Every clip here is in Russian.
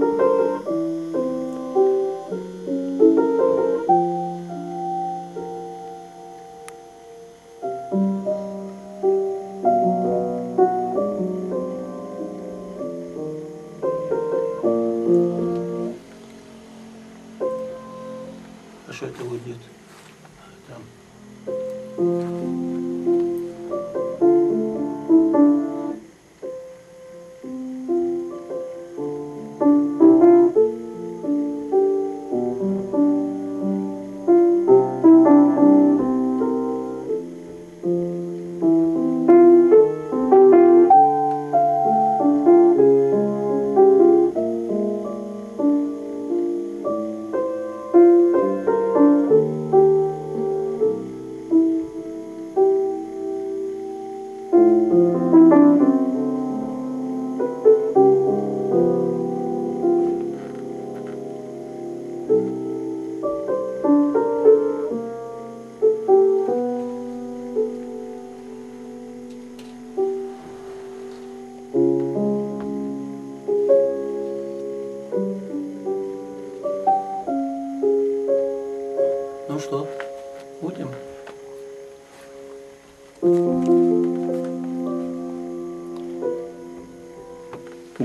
Música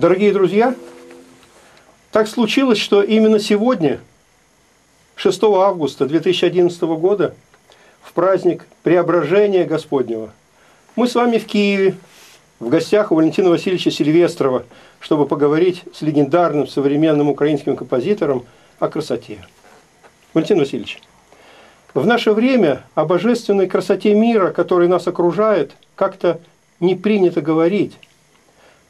Дорогие друзья, так случилось, что именно сегодня, 6 августа 2011 года, в праздник Преображения Господнего, мы с вами в Киеве, в гостях у Валентина Васильевича Сильвестрова, чтобы поговорить с легендарным современным украинским композитором о красоте. Валентин Васильевич, в наше время о божественной красоте мира, который нас окружает, как-то не принято говорить.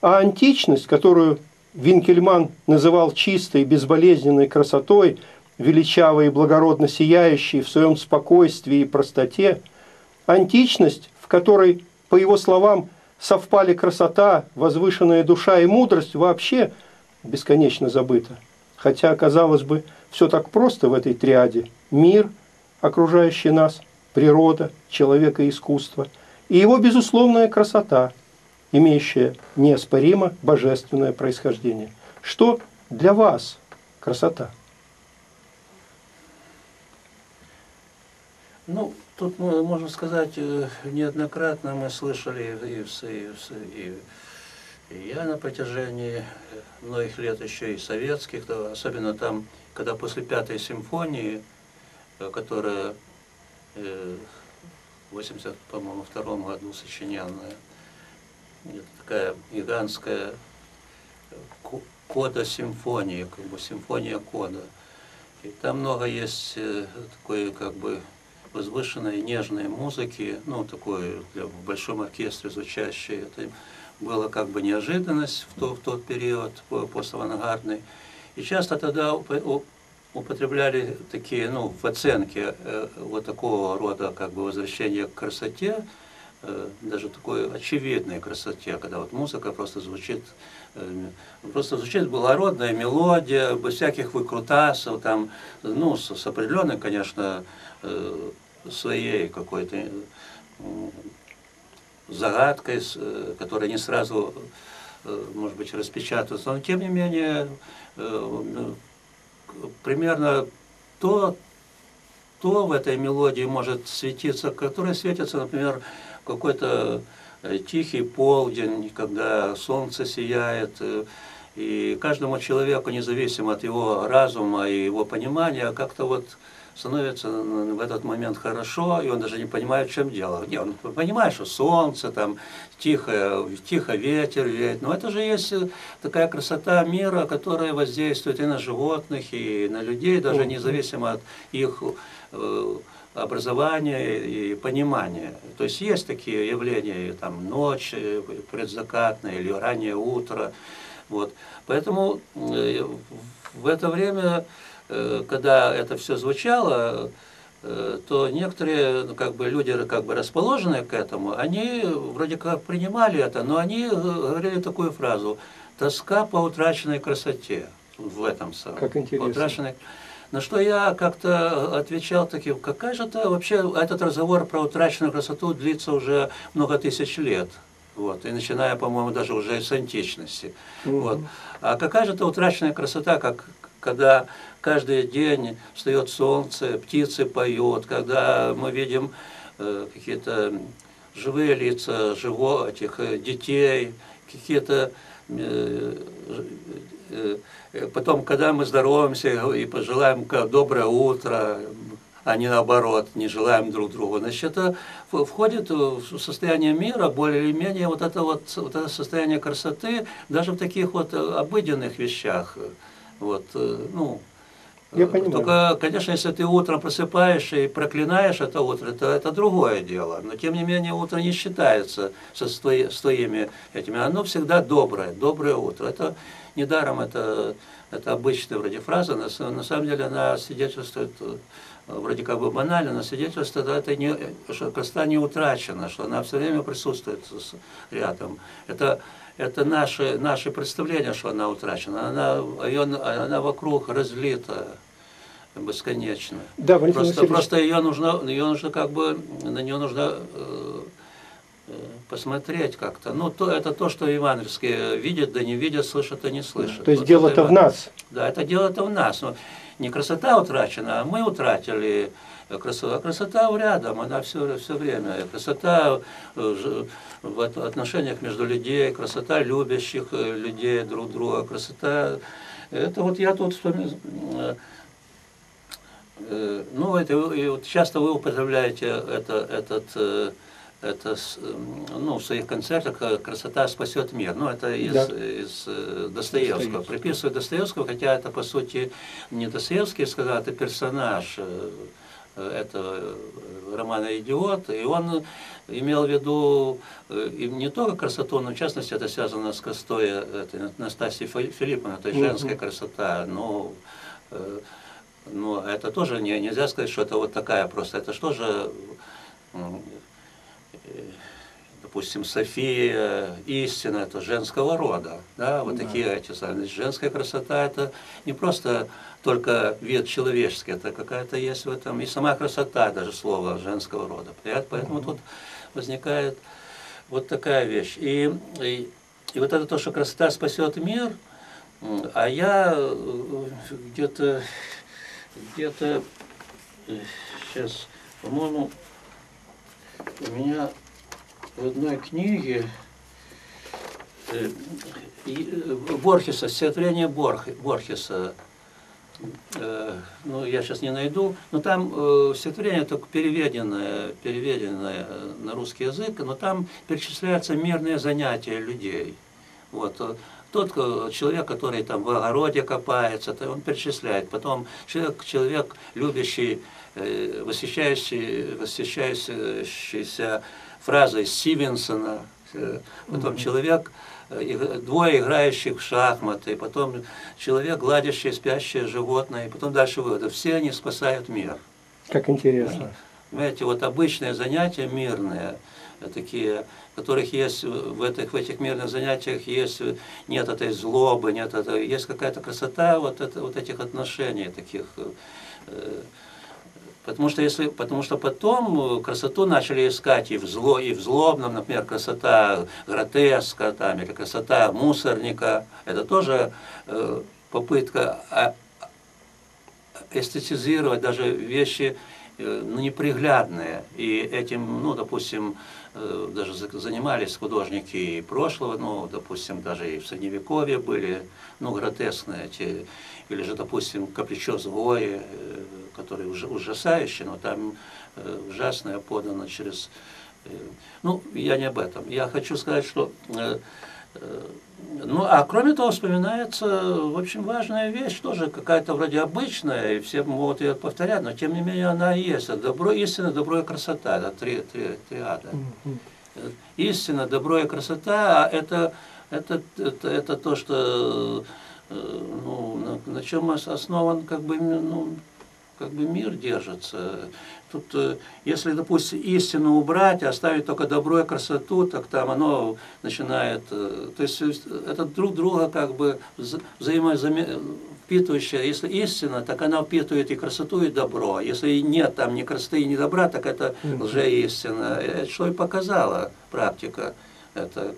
А античность, которую Винкельман называл чистой, безболезненной красотой, величавой и благородно сияющей в своем спокойствии и простоте, античность, в которой, по его словам, совпали красота, возвышенная душа и мудрость, вообще бесконечно забыта. Хотя, казалось бы, все так просто в этой триаде. Мир, окружающий нас, природа, человека и искусство, и его безусловная красота – имеющая неоспоримо божественное происхождение. Что для вас красота? Ну, тут можно сказать, э, неоднократно мы слышали и, и, и, и я на протяжении многих лет еще и советских, особенно там, когда после пятой симфонии, э, которая э, в 80, по-моему, втором году сочиненная, такая гигантская кода симфонии, как бы симфония кода. И там много есть э, такой как бы возвышенной нежной музыки, ну такой для, в большом оркестре звучащей. Это была как бы неожиданность в, то, в тот период поставангардный. И часто тогда употребляли такие, ну, в оценке э, вот такого рода как бы возвращения к красоте, даже такой очевидной красоте, когда вот музыка просто звучит, э, просто звучит благородная мелодия, без всяких выкрутасов, там, ну, с, с определенной, конечно, э, своей какой-то загадкой, которая не сразу, может быть, распечатывается, но тем не менее, примерно то, то в этой мелодии может светиться, которое светится, например, какой-то э, тихий полдень, когда солнце сияет, э, и каждому человеку, независимо от его разума и его понимания, как-то вот становится в этот момент хорошо, и он даже не понимает, в чем дело. Не, он понимает, что солнце, там, тихо, тихо ветер веет, но это же есть такая красота мира, которая воздействует и на животных, и на людей, даже независимо от их э, образования и понимания. То есть есть такие явления, там ночь э, предзакатная или раннее утро. Вот. Поэтому э, в это время, э, когда это все звучало, то некоторые ну, как бы, люди, как бы расположенные к этому, они вроде как принимали это, но они говорили такую фразу «тоска по утраченной красоте» в этом самом. Как интересно. Утраченной... На что я как-то отвечал таким, какая же это вообще, этот разговор про утраченную красоту длится уже много тысяч лет. Вот, и начиная, по-моему, даже уже с античности. Мгм. Вот. А какая же это утраченная красота, как когда каждый день встает солнце, птицы поют, когда мы видим э, какие-то живые лица живо, этих э, детей, какие-то э, э, э, потом, когда мы здороваемся и пожелаем доброе утро, а не наоборот, не желаем друг другу. Значит, это входит в состояние мира, более или менее вот это вот, вот это состояние красоты, даже в таких вот э, обыденных вещах. Вот, э, ну, Я э, понимаю. Только, конечно, если ты утром просыпаешься и проклинаешь это утро, то это другое дело. Но, тем не менее, утро не считается со, с, твои- с твоими этими. Оно всегда доброе, доброе утро. Это недаром, это, это обычная вроде фраза, на, на самом деле она свидетельствует, э, вроде как бы банально, но свидетельствует, это не, что красота не утрачена, что она все время присутствует с- рядом. Это, это наши, наши представления, что она утрачена. Она, ее, она вокруг разлита бесконечно. Да, Валентин Просто, Васильевич, просто ее нужно, ее нужно как бы, на нее нужно э, э, посмотреть как-то. Ну, то, это то, что евангельские видят, да не видят, слышат, и не слышат. то есть Вот дело-то в нас. Да, это дело-то в нас. Но не красота утрачена, а мы утратили красоту. А красота рядом, она все, все время. Красота э, в от- отношениях между людей, красота любящих э, людей друг друга, красота... Это вот я тут э, Ну, это, и вот часто вы употребляете это, этот, это с- м, ну, в своих концертах э, «Красота спасет мир». Ну, это из, Да. из э, Достоевского. Достоевского. Приписывают Достоевского, хотя это, по сути, не Достоевский сказал, это персонаж э, э, этого э, романа «Идиот». И он имел в виду и не только красоту, но в частности это связано с красотой этой Настасьи Фи- Филипповны, то есть женская красота. Но, но это тоже не, нельзя сказать, что это вот такая просто. Это что же, допустим, София, истина, это женского рода. Да? Вот Да. такие эти самые. Женская красота это не просто только вид человеческий, это какая-то есть в этом и сама красота, даже слово женского рода. Поэтому тут возникает вот такая вещь. И, и, и вот это то, что красота спасет мир, а я э, где-то, где-то, сейчас, по-моему, у меня в одной книге э, э, Борхеса, стихотворение Борх, Борхеса, э, ну, я сейчас не найду, но там э, стихотворение только переведенное, переведенное на русский язык, но там перечисляются мирные занятия людей. Вот. Тот человек, который там в огороде копается, он перечисляет. Потом человек, человек любящий, э, восхищающий, восхищающийся фразой Стивенсона, э, потом Мгм. человек, э, двое играющих в шахматы, потом человек, гладящий спящее животное, и потом дальше выводы. Все они спасают мир. Как интересно. Понимаете, вот обычные занятия мирные, такие, которых есть в этих, в этих мирных занятиях есть, нет этой злобы, нет этой, есть какая-то красота вот, это, вот этих отношений таких. э, Потому что, если, потому что потом э, красоту начали искать и в, зло, и в злобном, например, красота гротеска там, или красота мусорника. Это тоже э, попытка а- эстетизировать даже вещи э, ну, неприглядные. И этим, ну, допустим, даже за- занимались художники прошлого, ну, допустим, даже и в Средневековье были, ну, гротескные эти, или же, допустим, капричоз вои, э, который уж- ужасающий, но там э, ужасное подано через... э, Ну, я не об этом. Я хочу сказать, что... Ну, а кроме того, вспоминается очень важная вещь, тоже какая-то вроде обычная, и все могут ее повторять, но тем не менее она есть. Это добро, истина, добро и красота. Это три, три, триада. Истина, добро и красота, а это, это, это, это то, что э, ну, на, на чем ос- основан как бы, ну, как бы мир держится. Тут, э, если, допустим, истину убрать, оставить только добро и красоту, так там оно начинает... э, То есть э, это друг друга как бы вза- взаимозаме- впитывающее. Если истина, так она впитывает и красоту, и добро. Если нет там ни красоты, ни добра, так это лжеистина. Это что и показала практика. Это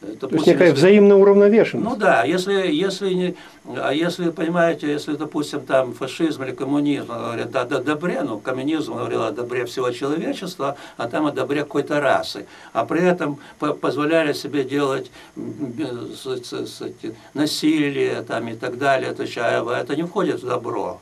Допустим, То есть некая взаимная уравновешенность. Ну да, если, если не, а если, понимаете, если, допустим, там фашизм или коммунизм говорят о добре, ну, коммунизм говорил о добре всего человечества, а там о добре какой-то расы, а при этом позволяли себе делать насилие там, и так далее, то есть, а это не входит в добро.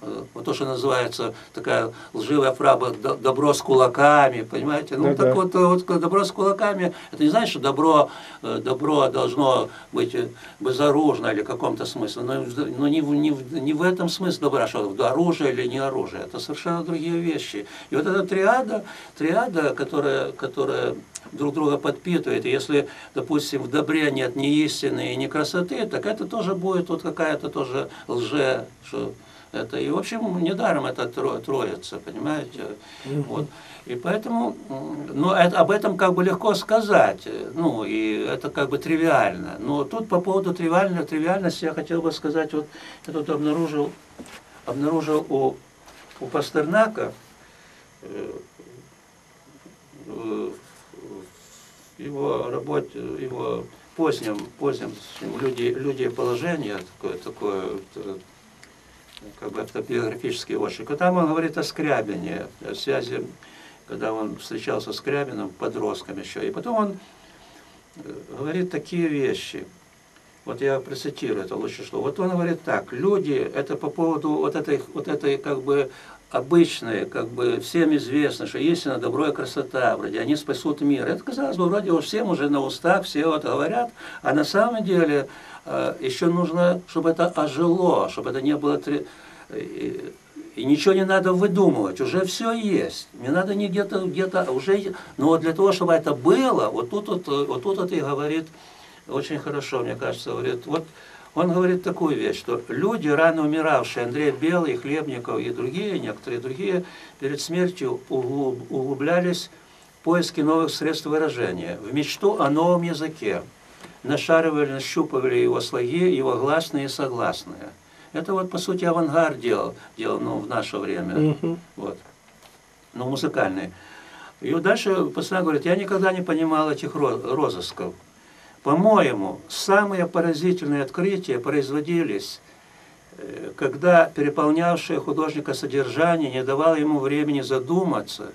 Э, вот то, что называется такая лживая фраза «добро с кулаками», понимаете? Ну, ну так да. вот, вот добро с кулаками, это не значит, что добро, э, добро должно быть э, безоружно или в каком-то смысле, но, но не, не, не в этом смысле добра, что оружие или не оружие, это совершенно другие вещи. И вот эта триада, триада которая, которая друг друга подпитывает, и если, допустим, в добре нет ни истины и ни красоты, так это тоже будет вот какая-то тоже лже, что это, и, в общем, недаром это тро, троица, понимаете? Угу. Вот. И поэтому, ну, это, об этом как бы легко сказать, ну, и это как бы тривиально. Но тут по поводу тривиальной, тривиальности я хотел бы сказать, вот я тут обнаружил, обнаружил у, у Пастернака э, в его работе, его позднем, позднем люди, люди положения, такое, такое как бы автобиографический очерк. И там он говорит о Скрябине, о связи, когда он встречался с Скрябиным, подростком еще. И потом он э, говорит такие вещи. Вот я процитирую это лучше что. Вот он говорит так, люди, это по поводу вот этой, вот этой как бы обычные, как бы всем известно, что истина, добро и красота, вроде они спасут мир. Это, казалось бы, вроде всем уже на устах, все вот говорят, а на самом деле еще нужно, чтобы это ожило, чтобы это не было... И, ничего не надо выдумывать, уже все есть. Не надо не где-то, где-то уже... Но для того, чтобы это было, вот тут вот, вот тут вот и говорит очень хорошо, мне кажется, говорит, вот он говорит такую вещь, что люди, рано умиравшие, Андрей Белый, Хлебников и другие, некоторые другие, перед смертью углублялись в поиски новых средств выражения, в мечту о новом языке. Нашаривали, нащупывали его слоги, его гласные и согласные. Это вот, по сути, авангард делал, делал ну, в наше время. Угу. Вот. Ну, музыкальный. И вот дальше пацан говорит, я никогда не понимал этих розысков. По-моему, самые поразительные открытия производились, э, когда переполнявшее художника содержание не давало ему времени задуматься,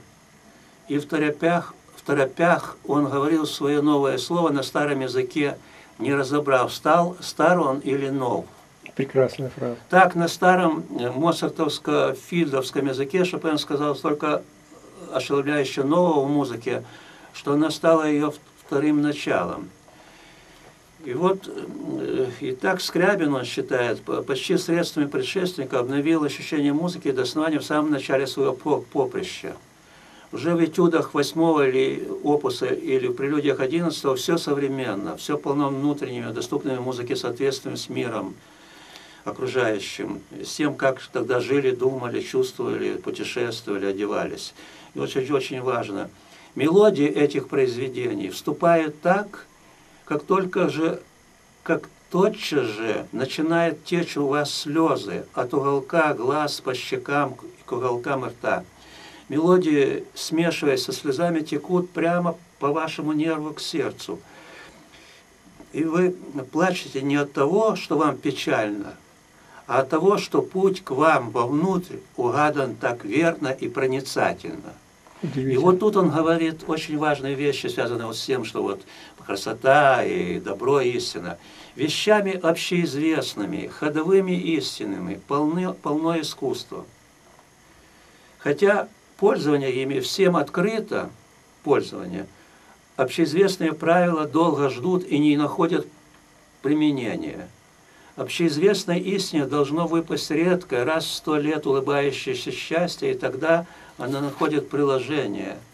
и в торопях, торопях он говорил свое новое слово на старом языке, не разобрав, стал стар он или нов. Прекрасная фраза. Так, на старом э, моцартовско-фильдовском языке Шопен сказал столько ошеломляюще нового в музыке, что она стала ее вторым началом. И вот, э, и так Скрябин, он считает, почти средствами предшественника обновил ощущение музыки до основания в самом начале своего поприща. Уже в этюдах восьмого или опуса, или в прелюдиях одиннадцатого все современно, все полно внутренними, доступными музыке соответствием с миром окружающим, с тем, как тогда жили, думали, чувствовали, путешествовали, одевались. И очень, очень важно, мелодии этих произведений вступают так, как только же, как тотчас же начинает течь у вас слезы от уголка глаз по щекам к уголкам рта. Мелодии, смешиваясь со слезами, текут прямо по вашему нерву к сердцу. И вы плачете не от того, что вам печально, а от того, что путь к вам вовнутрь угадан так верно и проницательно. И вот тут он говорит очень важные вещи, связанные вот с тем, что вот красота и добро истина, вещами общеизвестными, ходовыми истинными, полны, полно искусства. Хотя пользование ими всем открыто, пользование, общеизвестные правила долго ждут и не находят применения. Общеизвестной истине должно выпасть редко, раз в сто лет улыбающееся счастье, и тогда она находит приложение –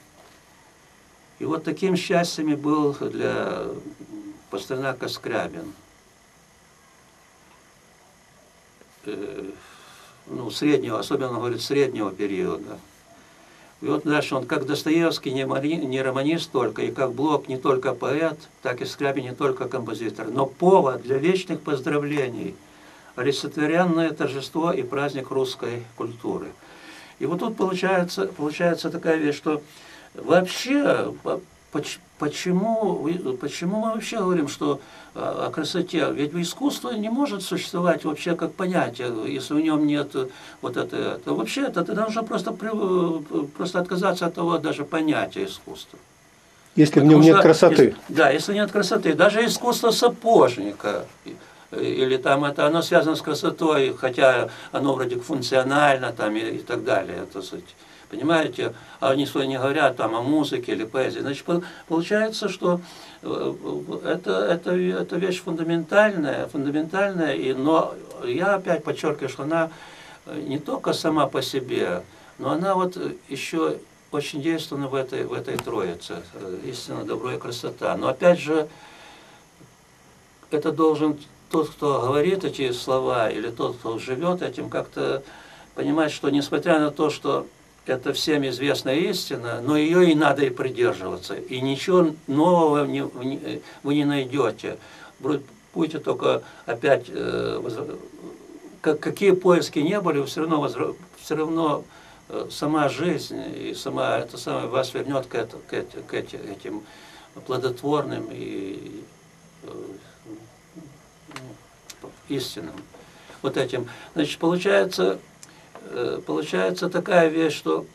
и вот таким счастьем был для Пастернака Скрябин. Э, ну, среднего, особенно, говорит, среднего периода. И вот дальше он, как Достоевский, не, мари, не романист только, и как Блок не только поэт, так и Скрябин не только композитор, но повод для вечных поздравлений, олицетворенное торжество и праздник русской культуры. И вот тут получается, получается такая вещь, что Вообще, почему, почему мы вообще говорим, что а, о красоте? Ведь искусство не может существовать вообще как понятие, если в нем нет вот это. То вообще это ты должен просто, просто отказаться от того даже понятия искусства. Если Потому в нем нет красоты. Если, да, если нет красоты. Даже искусство сапожника или там это оно связано с красотой, хотя оно вроде функционально там и, и так далее. Это, суть. Понимаете? А они не говорят там о музыке или поэзии. Значит, получается, что э, это, это, это вещь фундаментальная, фундаментальная, и, но я опять подчеркиваю, что она не только сама по себе, но она вот еще очень действенна в этой, в этой троице. Истина, добро и красота. Но опять же, это должен тот, кто говорит эти слова, или тот, кто живет этим, как-то понимать, что несмотря на то, что это всем известная истина, но ее и надо и придерживаться. И ничего нового не, вы не найдете. Будете только опять, э, как, какие поиски не были, все равно, все равно э, сама жизнь и сама это самое вас вернет к, это, к, эти, к эти, этим плодотворным и э, истинным. Вот этим. Значит, получается, э, получается такая вещь, что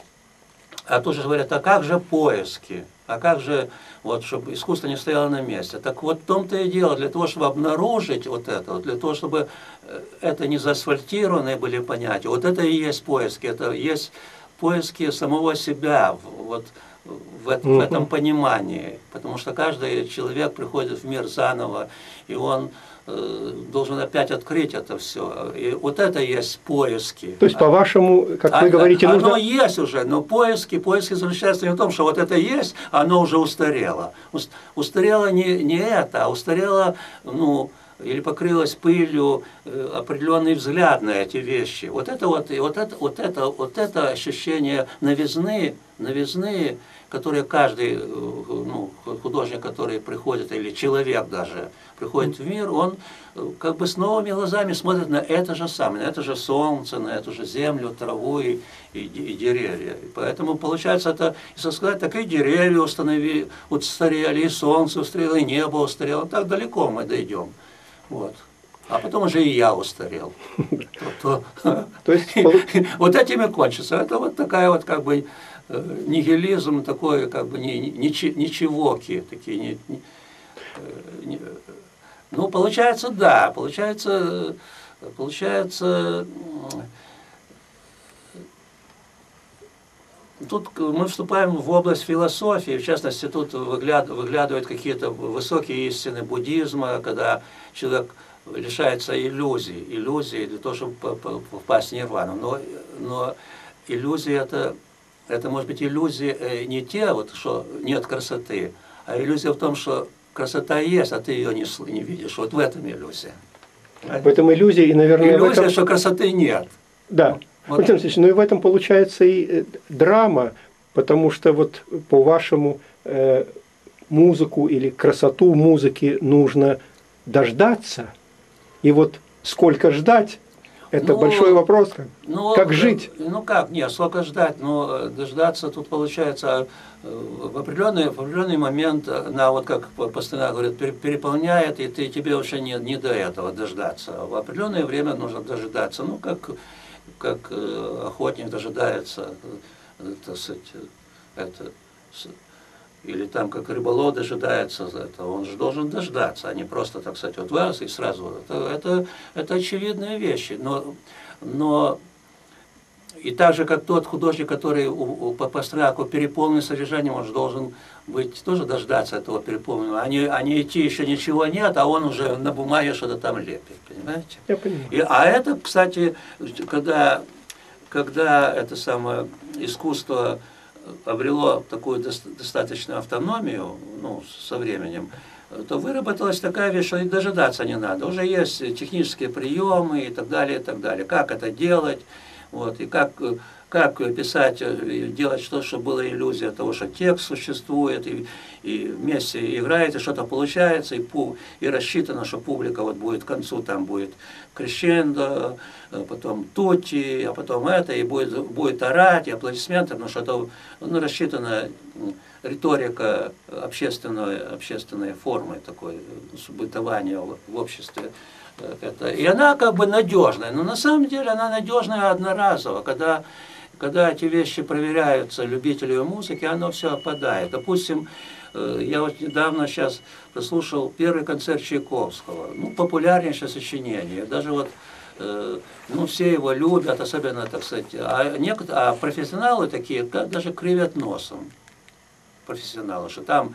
а тоже говорят, а как же поиски? А как же, вот, чтобы искусство не стояло на месте? Так вот в том-то и дело, для того, чтобы обнаружить вот это, для того, чтобы э, это не заасфальтированные были понятия, вот это и есть поиски, это есть поиски самого себя, вот в, в этом понимании. Потому что каждый человек приходит в мир заново, и он Э, должен опять открыть это все. И вот это есть поиски. То есть, по-вашему, как а, вы говорите, оно нужно... Оно есть уже, но поиски, поиски заключаются не в том, что вот это есть, а оно уже устарело. Устарело не, не это, а устарело, ну, или покрылась пылью э, определенный взгляд на эти вещи. Вот это вот, и вот это, вот это, вот это ощущение новизны, новизны, которые каждый э, ну, художник, который приходит, или человек даже, приходит в мир, он э, как бы с новыми глазами смотрит на это же самое, на это же солнце, на эту же землю, траву и, и, и деревья. И поэтому получается это, если сказать, так и деревья установили, устарели, и солнце устарело, и небо устарело, так далеко мы дойдем. Вот. А потом уже и я устарел. То есть вот этим и кончится. Это вот такая вот как бы нигилизм такой, как бы ничегоки такие. Не, не, не, ну, получается, да, получается, получается, тут мы вступаем в область философии, в частности, тут выгляд, выглядывают какие-то высокие истины буддизма, когда человек лишается иллюзий, иллюзий для того, чтобы попасть в нирвану. Но, но иллюзии это, это может быть иллюзии э, не те, вот, что нет красоты, а иллюзия в том, что красота есть, а ты ее не, не видишь. Вот в этом иллюзия. В этом иллюзия, и, наверное, иллюзия, этом... что красоты нет. Да. Вот. Владимир Алексеевич, ну и в этом получается и э, драма, потому что вот по-вашему э, музыку или красоту музыки нужно дождаться. И вот сколько ждать, это ну, большой вопрос. Ну, как жить? Ну как, нет, сколько ждать, но э, дождаться тут получается э, в определенный, в определенный момент, э, на вот как постоянно говорят, переполняет, и ты, тебе уже не, не до этого дождаться. В определенное время нужно дождаться. Ну, как, как охотник дожидается, так сказать, это, или там как рыболов дожидается этого, он же должен дождаться, а не просто, так сказать, вот вас и сразу. Это, это, это очевидные вещи. Но, но и так же, как тот художник, который у, у, по Пастраку переполнен содержанием, он же должен быть тоже дождаться этого переполненного. Они, они идти еще ничего нет, а он уже на бумаге что-то там лепит, понимаете? Я понимаю. И, а это, кстати, когда, когда это самое искусство обрело такую достаточную автономию ну, со временем, то выработалась такая вещь, что и дожидаться не надо. Уже есть технические приемы и так далее, и так далее. Как это делать, вот, и как как писать, э, делать что, чтобы была иллюзия того, что текст существует, и, и вместе играет, и что-то получается, и, пу, и рассчитано, что публика вот будет к концу, там будет крещендо, э, потом тути, а потом это, и будет, будет орать, и аплодисменты, но что-то ну, рассчитано риторика общественной, общественной формы такой, бытования в обществе. Это, и она как бы надежная, но на самом деле она надежная одноразово, когда, когда эти вещи проверяются любителю музыки, оно все опадает. Допустим, э, я вот недавно сейчас послушал первый концерт Чайковского, ну, популярнейшее сочинение, даже вот э, ну, все его любят, особенно, так сказать, а, некоторые, а профессионалы такие даже кривят носом. Профессионалы, что там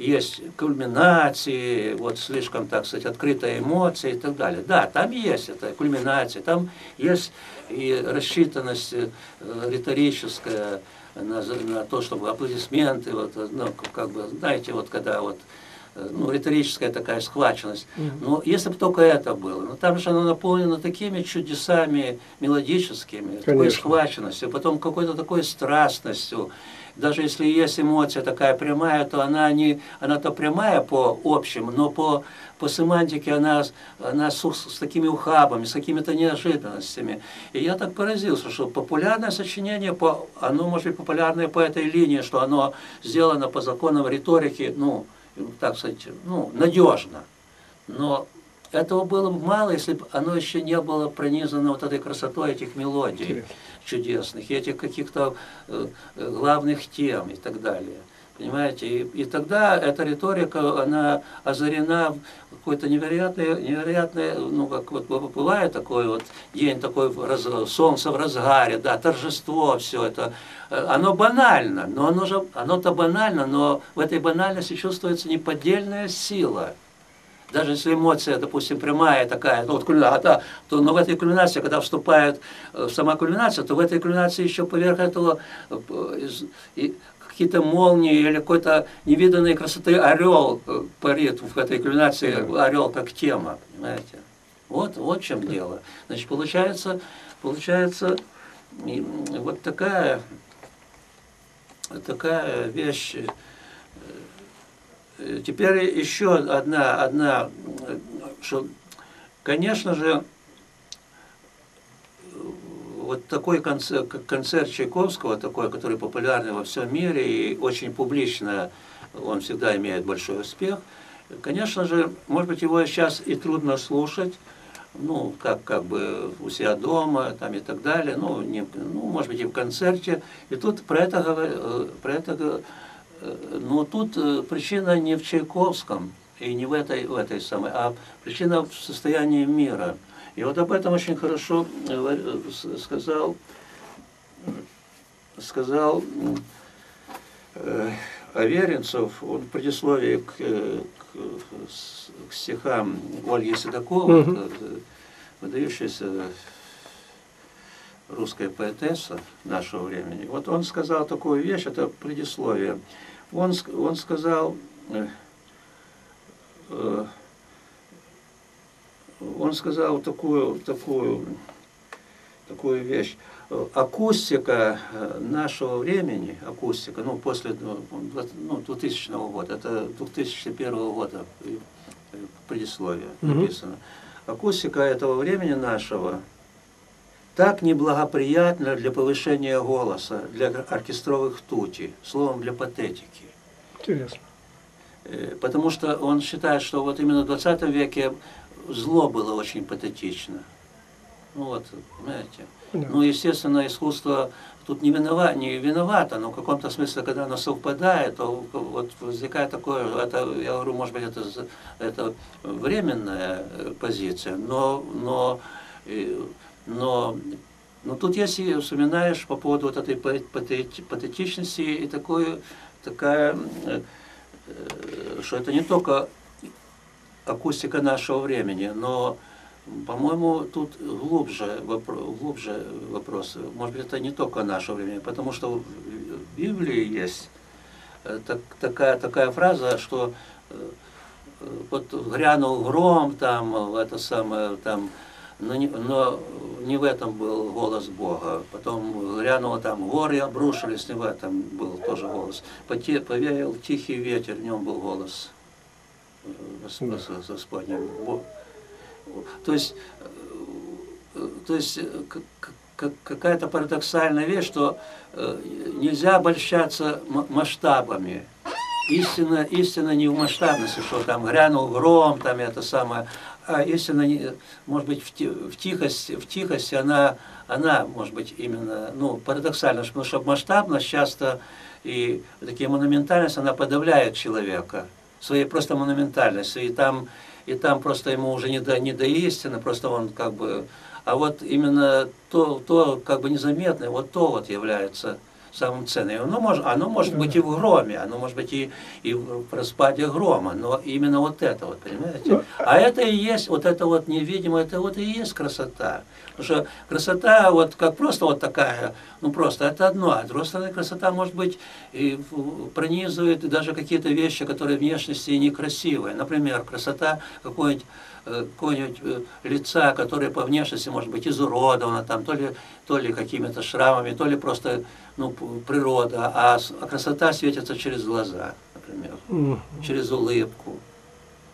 есть кульминации, вот слишком, так сказать, открытые эмоции и так далее. Да, там есть это кульминация, там есть и рассчитанность э, риторическая на, на то, чтобы аплодисменты, вот, ну, как бы, знаете, вот когда вот э, ну, риторическая такая схваченность. Mm-hmm. Но если бы только это было. Но там же оно наполнено такими чудесами мелодическими, Конечно. такой схваченностью, потом какой-то такой страстностью даже если есть эмоция такая прямая, то она не, она-то прямая по общему, но по, по семантике она, она с, с такими ухабами, с какими-то неожиданностями. И я так поразился, что популярное сочинение, по, оно может быть популярное по этой линии, что оно сделано по законам риторики, ну, так сказать, ну, надежно. Но этого было мало, если бы оно еще не было пронизано вот этой красотой этих мелодий Интересно. Чудесных, этих каких-то э, э, главных тем и так далее. Понимаете? И, и тогда эта риторика, она озарена какой-то невероятной, невероятной, ну, как вот бывает такой вот день, такой раз, солнце в разгаре, да, торжество, все это. Э, оно банально, но оно же, оно-то банально, но в этой банальности чувствуется неподдельная сила даже если эмоция, допустим, прямая такая, ну вот кульминация, то но в этой кульминации, когда вступает э, сама кульминация, то в этой кульминации еще поверх этого э, какие-то молнии или какой-то невиданной красоты орел э, парит в этой кульминации, орел как тема, понимаете? Вот, вот в чем дело. Значит, получается, получается вот такая, такая вещь, Теперь еще одна, одна что, конечно же, вот такой концерт, концерт Чайковского, такой, который популярный во всем мире и очень публично, он всегда имеет большой успех. Конечно же, может быть, его сейчас и трудно слушать, ну, как, как бы у себя дома там и так далее, ну, не, ну, может быть, и в концерте. И тут про это, э, про это но тут э, причина не в Чайковском и не в этой, в этой самой, а причина в состоянии мира. И вот об этом очень хорошо э, сказал, сказал э, Аверинцев, он в предисловии к, к, к стихам Ольги Седоковой, угу. выдающейся русская поэтесса нашего времени. Вот он сказал такую вещь, это предисловие он, он сказал, э, э, он сказал такую, такую, такую вещь. Акустика э, нашего времени, акустика, ну, после ну, 2000 года, это 2001 года предисловие написано. Акустика этого времени нашего так неблагоприятно для повышения голоса, для оркестровых тути, словом, для патетики. Интересно. Э, потому что он считает, что вот именно в 20 веке зло было очень патетично. Ну вот, понимаете. Да. Ну, естественно, искусство тут не, винова, не виновато, но в каком-то смысле, когда оно совпадает, то вот возникает такое, это, я говорю, может быть, это, это временная э, позиция, но, но э, но, но тут если вспоминаешь по поводу вот этой патетичности и такое, такая, э, что это не только акустика нашего времени, но, по-моему, тут глубже, глубже вопрос. Может быть, это не только нашего времени, потому что в Библии есть э, так, такая, такая фраза, что э, вот грянул гром, там, это самое, там, но не, но не в этом был голос Бога. Потом глянуло там, горы обрушились, не в этом был тоже голос. Поте, повеял тихий ветер, в нем был голос Господня. То есть, то есть какая-то парадоксальная вещь, что нельзя обольщаться масштабами. Истина, истина не в масштабности, что там грянул гром, там это самое, а истина, может быть, в тихости, в тихости она, она, может быть, именно, ну, парадоксально, потому что масштабность часто и такие монументальность, она подавляет человека своей просто монументальностью, и там, и там просто ему уже не до, не до истины, просто он как бы, а вот именно то, то как бы незаметное, вот то вот является самым ценным. Оно может, оно может быть и в громе, оно может быть и, и в распаде грома, но именно вот это вот, понимаете? А это и есть, вот это вот невидимое, это вот и есть красота. Потому что красота вот как просто вот такая, ну просто это одно, а с другой стороны красота может быть и пронизывает даже какие-то вещи, которые внешности некрасивые. Например, красота какой-нибудь Э, какого-нибудь э, лица, которое по внешности может быть изуродовано, там, то ли, то ли какими-то шрамами, то ли просто ну, природа, а, а красота светится через глаза, например, mm -hmm. через улыбку.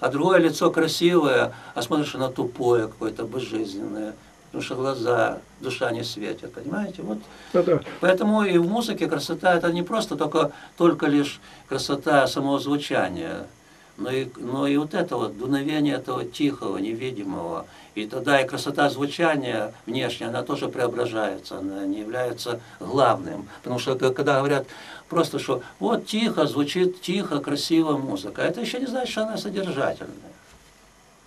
А другое лицо красивое, а смотришь, оно тупое, какое-то безжизненное, потому что глаза, душа не светит, понимаете? Вот. Ну, да. Поэтому и в музыке красота это не просто только, только лишь красота самого звучания, но и, но и вот это вот дуновение этого тихого, невидимого. И тогда и красота звучания внешняя, она тоже преображается, она не является главным. Потому что когда говорят просто, что вот тихо, звучит тихо, красивая музыка, это еще не значит, что она содержательная.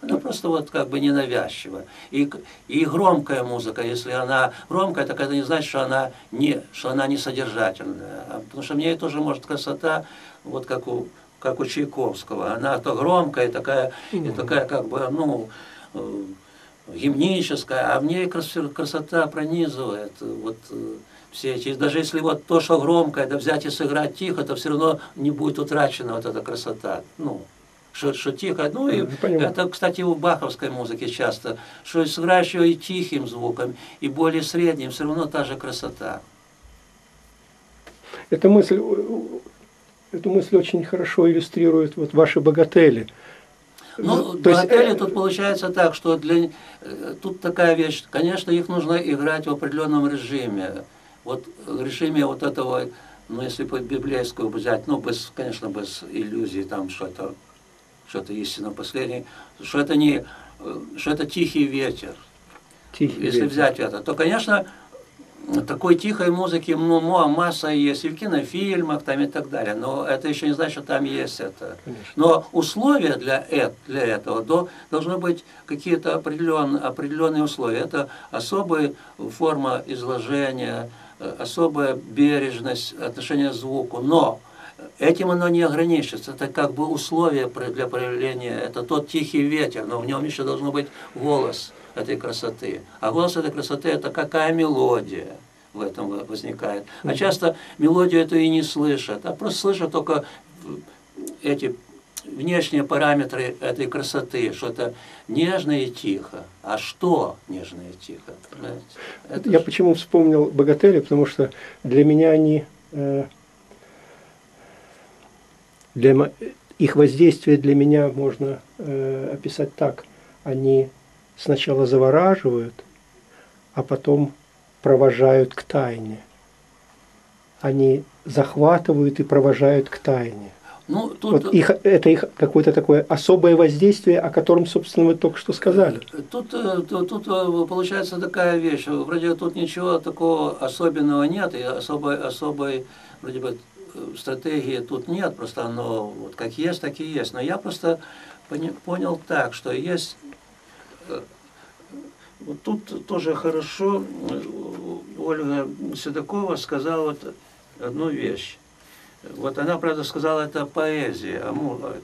Она просто вот как бы ненавязчива. И, и громкая музыка, если она громкая, так это не значит, что она не, что она не содержательная. А потому что мне тоже может красота, вот как у как у Чайковского. Она то громкая, такая, и такая как бы, ну, э, гимническая, а в ней красота пронизывает. Вот э, все эти, даже если вот то, что громкое, да взять и сыграть тихо, то все равно не будет утрачена вот эта красота. Ну, что, что тихо. Ну, и Понимаю. это, кстати, в баховской музыке часто, что сыграешь ее и тихим звуком, и более средним, все равно та же красота. Эта мысль Эту мысль очень хорошо иллюстрирует вот ваши богатели. Ну, То богатели есть... Э, тут получается так, что для э, тут такая вещь, конечно, их нужно играть в определенном режиме. Вот в режиме вот этого, ну, если по библейскую взять, ну, без, конечно, без иллюзий, там, что это, что это истина последней, что это не, э, что это тихий ветер. Тихий если ветер. взять это, то, конечно, такой тихой музыки ну, масса есть и в кинофильмах там и так далее, но это еще не значит, что там есть это. Конечно. Но условия для, для этого до, должны быть какие-то определенные, определенные условия. Это особая форма изложения, э, особая бережность отношения к звуку, но Этим оно не ограничится. Это как бы условие для проявления. Это тот тихий ветер, но в нем еще должен быть голос этой красоты. А голос этой красоты – это какая мелодия в этом возникает. А часто мелодию эту и не слышат, а просто слышат только эти внешние параметры этой красоты, что это нежно и тихо. А что нежно и тихо? Это Я ж... почему вспомнил богатели, потому что для меня они, э, для, их воздействие для меня можно э, описать так. Они сначала завораживают, а потом провожают к тайне. Они захватывают и провожают к тайне. Ну, тут... вот их, это их какое-то такое особое воздействие, о котором, собственно, вы только что сказали. Тут, э, тут, тут э, получается такая вещь. Вроде тут ничего такого особенного нет, и особой, особой вроде бы, стратегии тут нет, просто оно вот как есть, так и есть. Но я просто понял так, что есть вот тут тоже хорошо Ольга Седокова сказала вот одну вещь. Вот она, правда, сказала, это поэзия.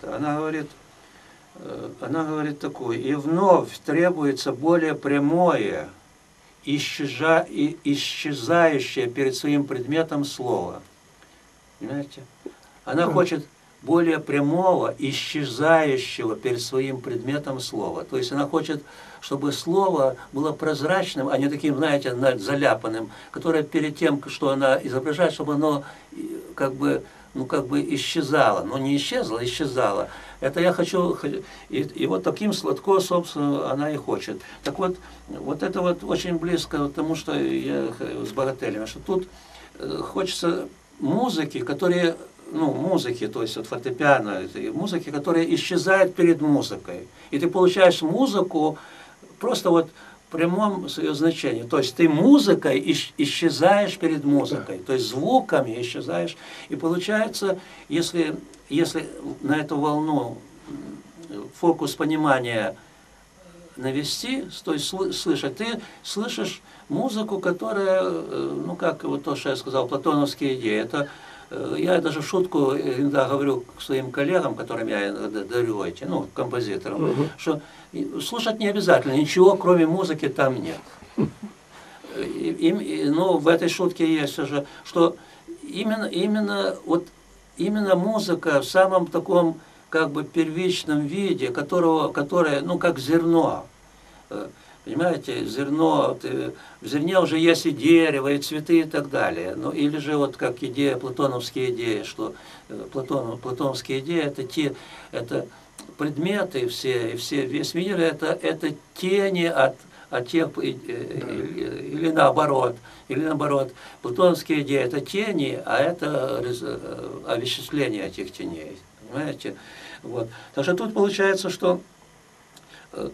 Она говорит, э, она говорит такую, и вновь требуется более прямое, исчеза, исчезающее перед своим предметом слово. Понимаете? Она хочет более прямого, исчезающего перед своим предметом слова. То есть она хочет, чтобы слово было прозрачным, а не таким, знаете, заляпанным, которое перед тем, что она изображает, чтобы оно как бы, ну, как бы исчезало. Но не исчезло, исчезало. Это я хочу, и, и вот таким сладко, собственно, она и хочет. Так вот, вот это вот очень близко к тому, что я с богателями, что тут э, хочется музыки, которые ну, музыки, то есть вот фортепиано, музыки, которая исчезает перед музыкой. И ты получаешь музыку просто вот в прямом ее значении. То есть ты музыкой исчезаешь перед музыкой, то есть звуками исчезаешь. И получается, если, если на эту волну фокус понимания навести, то есть слышать, ты слышишь музыку, которая, э, ну как вот то, что я сказал, платоновские идеи, это я даже в шутку иногда говорю к своим коллегам, которым я дарю эти, ну, композиторам, угу. что слушать не обязательно, ничего кроме музыки там нет. И, и, ну, в этой шутке есть уже, что именно, именно, вот, именно музыка в самом таком как бы первичном виде, которого, которое, ну, как зерно, э, Понимаете, зерно, в зерне уже есть и дерево, и цветы и так далее. Ну, или же вот как идея, платоновские идеи, что э, Платон, платоновские идеи это те, это предметы все, и все, весь мир это, это тени от, от тех, да. или, или наоборот, или наоборот, платоновские идеи это тени, а это э, овеществление этих теней. Понимаете? Вот. Так что тут получается, что э,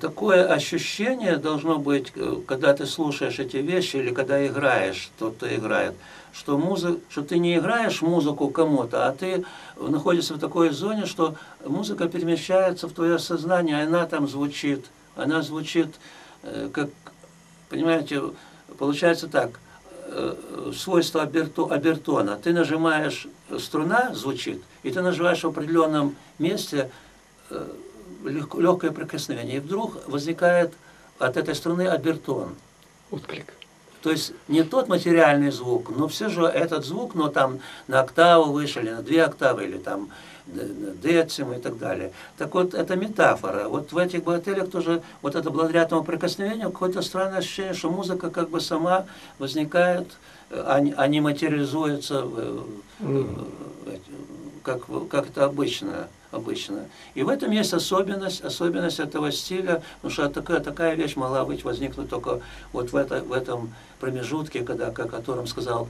такое ощущение должно быть, э, когда ты слушаешь эти вещи или когда играешь, кто-то играет, что, музыка, что ты не играешь музыку кому-то, а ты находишься в такой зоне, что музыка перемещается в твое сознание, она там звучит, она звучит э, как, понимаете, получается так, э, свойство обертона. Ты нажимаешь, струна звучит, и ты нажимаешь в определенном месте легкое прикосновение, и вдруг возникает от этой струны обертон. Отклик. То есть не тот материальный звук, но все же этот звук, но там на октаву выше, или на две октавы, или там децим и так далее. Так вот, это метафора. Вот в этих отелях тоже, вот это благодаря этому прикосновению, какое-то странное ощущение, что музыка как бы сама возникает, а, а не материализуется, mm. как, как это обычно обычно. И в этом есть особенность, особенность этого стиля, потому что такая, такая вещь могла быть возникнуть только вот в, это, в этом промежутке, когда, о котором сказал,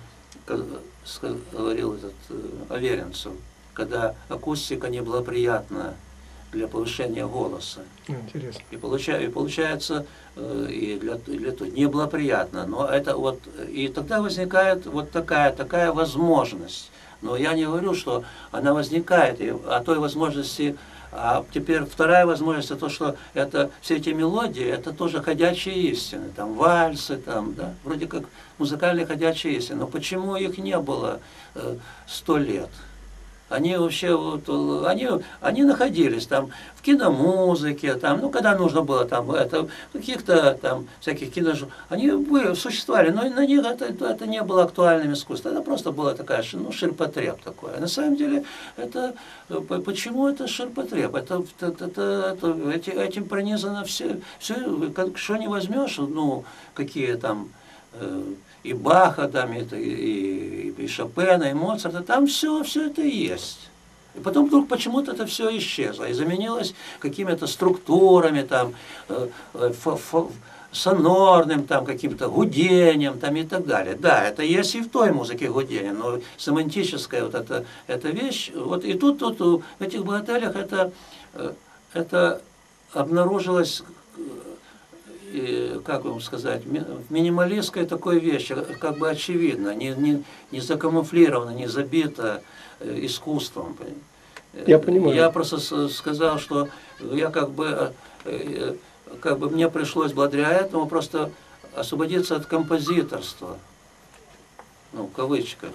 говорил этот э, Аверинцев, когда акустика не была приятна для повышения голоса. Интересно. И, получа, и получается, э, и для, для не было приятно. Но это вот, и тогда возникает вот такая, такая возможность но я не говорю, что она возникает, и о той возможности а теперь вторая возможность, это то, что это, все эти мелодии, это тоже ходячие истины, там вальсы, там, да, вроде как музыкальные ходячие истины. Но почему их не было э, сто лет? Они вообще, вот, они, они находились там в киномузыке, там, ну, когда нужно было, там, это, каких-то там всяких кино, они были, существовали, но на них это, это не было актуальным искусством, это просто было такая, ну, ширпотреб такое. На самом деле, это, почему это ширпотреб? Это, это, это, это этим пронизано все, все, как, что не возьмешь, ну, какие там, э, и Баха, там, и, и, и Шопена, и Моцарта, там все, все это есть. И потом вдруг почему-то это все исчезло и заменилось какими-то структурами, там, э, э, сонорным, там, каким-то гудением там, и так далее. Да, это есть и в той музыке гудение, но семантическая вот эта, эта вещь, вот и тут, тут в этих богателях это, э, это обнаружилось как вам сказать, минималистская такой вещь, как бы очевидно, не, не, не закамуфлировано, не забито э, искусством. Я понимаю. Я просто сказал, что я как бы, э, э, как бы мне пришлось благодаря этому просто освободиться от композиторства, ну, в кавычках.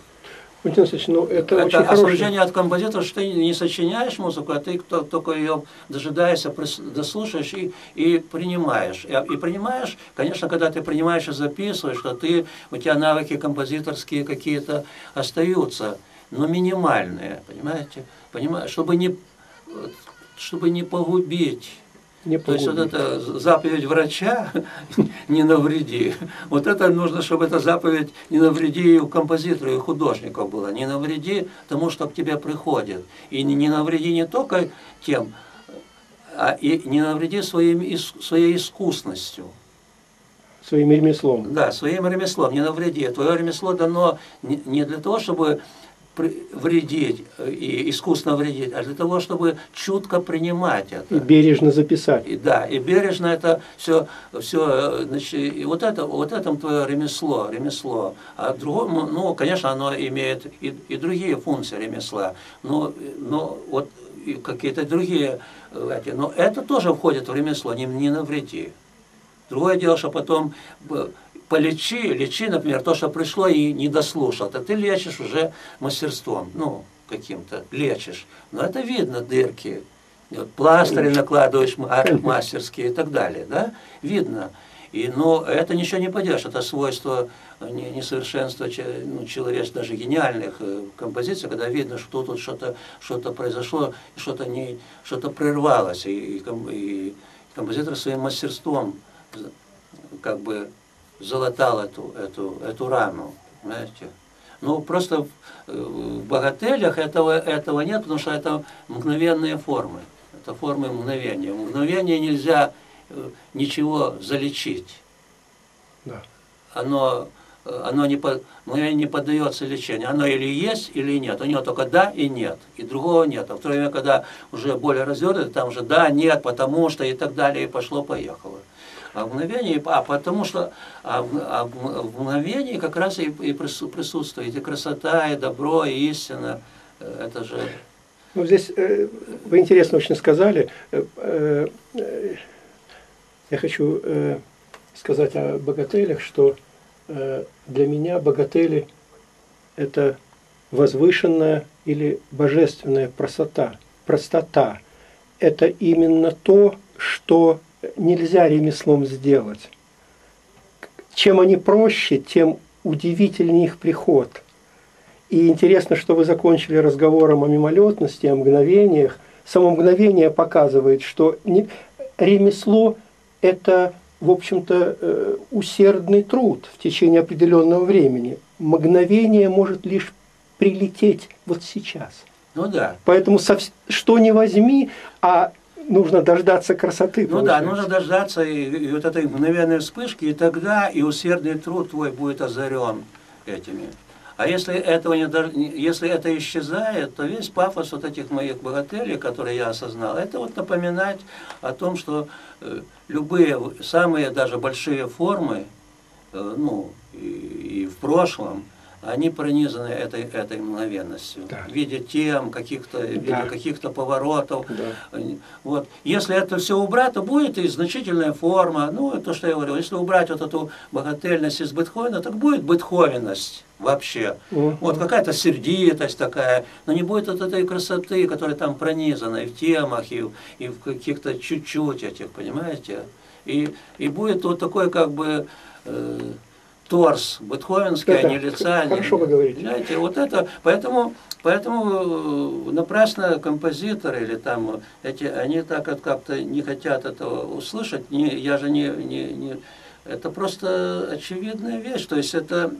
Валентин Алексеевич, ну это, это очень освобождение от композитора, что ты не сочиняешь музыку, а ты только ее дожидаешься, дослушаешь и, и принимаешь. И, и принимаешь, конечно, когда ты принимаешь и записываешь, что ты, у тебя навыки композиторские какие-то остаются, но минимальные, понимаете? Понимаешь, чтобы не, чтобы не погубить Не То есть вот эта заповедь врача «не навреди», вот это нужно, чтобы эта заповедь «не навреди» и у композитора, и у художников была. «Не навреди тому, что к тебе приходит». И не навреди не только тем, а и не навреди своим, своей искусностью. Своим ремеслом. Да, своим ремеслом, не навреди. Твое ремесло дано не для того, чтобы вредить э, и искусно вредить, а для того, чтобы чутко принимать это. И бережно записать. И, да, и бережно это все, все значит, и вот это, вот этом твое ремесло, ремесло. А другому, ну, конечно, оно имеет и, и другие функции ремесла, но, но вот какие-то другие, э, эти, но это тоже входит в ремесло, не, не навреди. Другое дело, что потом полечи, лечи, например, то, что пришло и не дослушал, то ты лечишь уже мастерством, ну, каким-то, лечишь. Но это видно, дырки, вот пластыри накладываешь ма- мастерские и так далее, да, видно. И, но это ничего не поделаешь, это свойство э, не- несовершенства ну, человеческих, даже гениальных э, композиций, когда видно, что тут что-то что произошло, и что-то не что-то прервалось, и, и и композитор своим мастерством з- как бы залатал эту, эту, эту рану, знаете. Ну, просто в, э, в богателях этого, этого нет, потому что это мгновенные формы. Это формы мгновения. В мгновение нельзя э, ничего залечить. Да. Оно, э, оно не, мгновение не поддается лечению. Оно или есть, или нет. У него только да и нет. И другого нет. А в то время, когда уже более развернуто, там уже да, нет, потому что и так далее, и пошло-поехало. А в мгновении, а потому что а в, мгновении как раз и, и прису- присутствует и красота, и добро, и истина. Э, Это же Ну, здесь э, вы интересно очень сказали. Э, я хочу сказать о богателях, что для меня богатели – это возвышенная или божественная простота. Простота – это именно то, что нельзя ремеслом сделать. Чем они проще, тем удивительнее их приход – и интересно, что вы закончили разговором о мимолетности, о мгновениях. Само мгновение показывает, что не- ремесло – это, в общем-то, э, усердный труд в течение определенного времени. Мгновение может лишь прилететь вот сейчас. ну да. Поэтому совс- что не возьми, а нужно дождаться красоты. Ну да, получается. нужно дождаться и, и вот этой мгновенной вспышки, и тогда и усердный труд твой будет озарен этими. А если этого не, если это исчезает, то весь пафос вот этих моих богателей, которые я осознал, это вот напоминать о том, что э, любые, самые даже большие формы, э, ну, и, и в прошлом, они пронизаны этой, этой мгновенностью. Да. В виде тем, каких-то, Да. каких-то поворотов. Да. Вот. Если это все убрать, то будет и значительная форма. Ну, то, что я говорил, если убрать вот эту богательность из Бетховена, так будет бетховенность вообще. Мгм. Вот какая-то сердитость такая, но не будет вот этой красоты, которая там пронизана и в темах, и, в- и в каких-то чуть-чуть этих, понимаете? И, и будет вот такой как бы э, торс бетховенский, а Да-да, не лица. не- хорошо вы говорите. Понимаете, вот это, поэтому, поэтому э, напрасно композиторы или там эти, они так вот как-то не хотят этого услышать. Не, я же не, не, не, это просто очевидная вещь. То есть это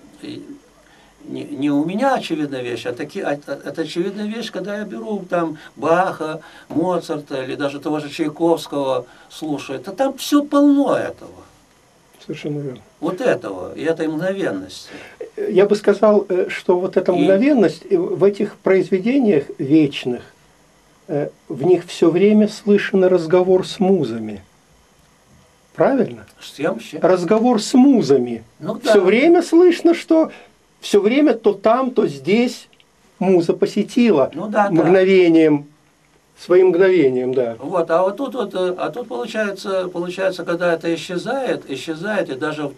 не, не у меня очевидная вещь, а, таки, а, а- это очевидная вещь, когда я беру там Баха, Моцарта или даже того же Чайковского слушаю. Это там все полно этого. Совершенно верно. Вот этого и этой мгновенности. Я бы сказал, э, что вот эта И- мгновенность э, в этих произведениях вечных, э, в них все время слышен разговор с музами. Правильно? С с чем- Разговор с музами. Ну да. Все время слышно, что все время то там, то здесь муза посетила Ну да, да. Своим мгновением, да. Вот, а вот тут вот, э, а тут получается, получается, когда это исчезает, исчезает и даже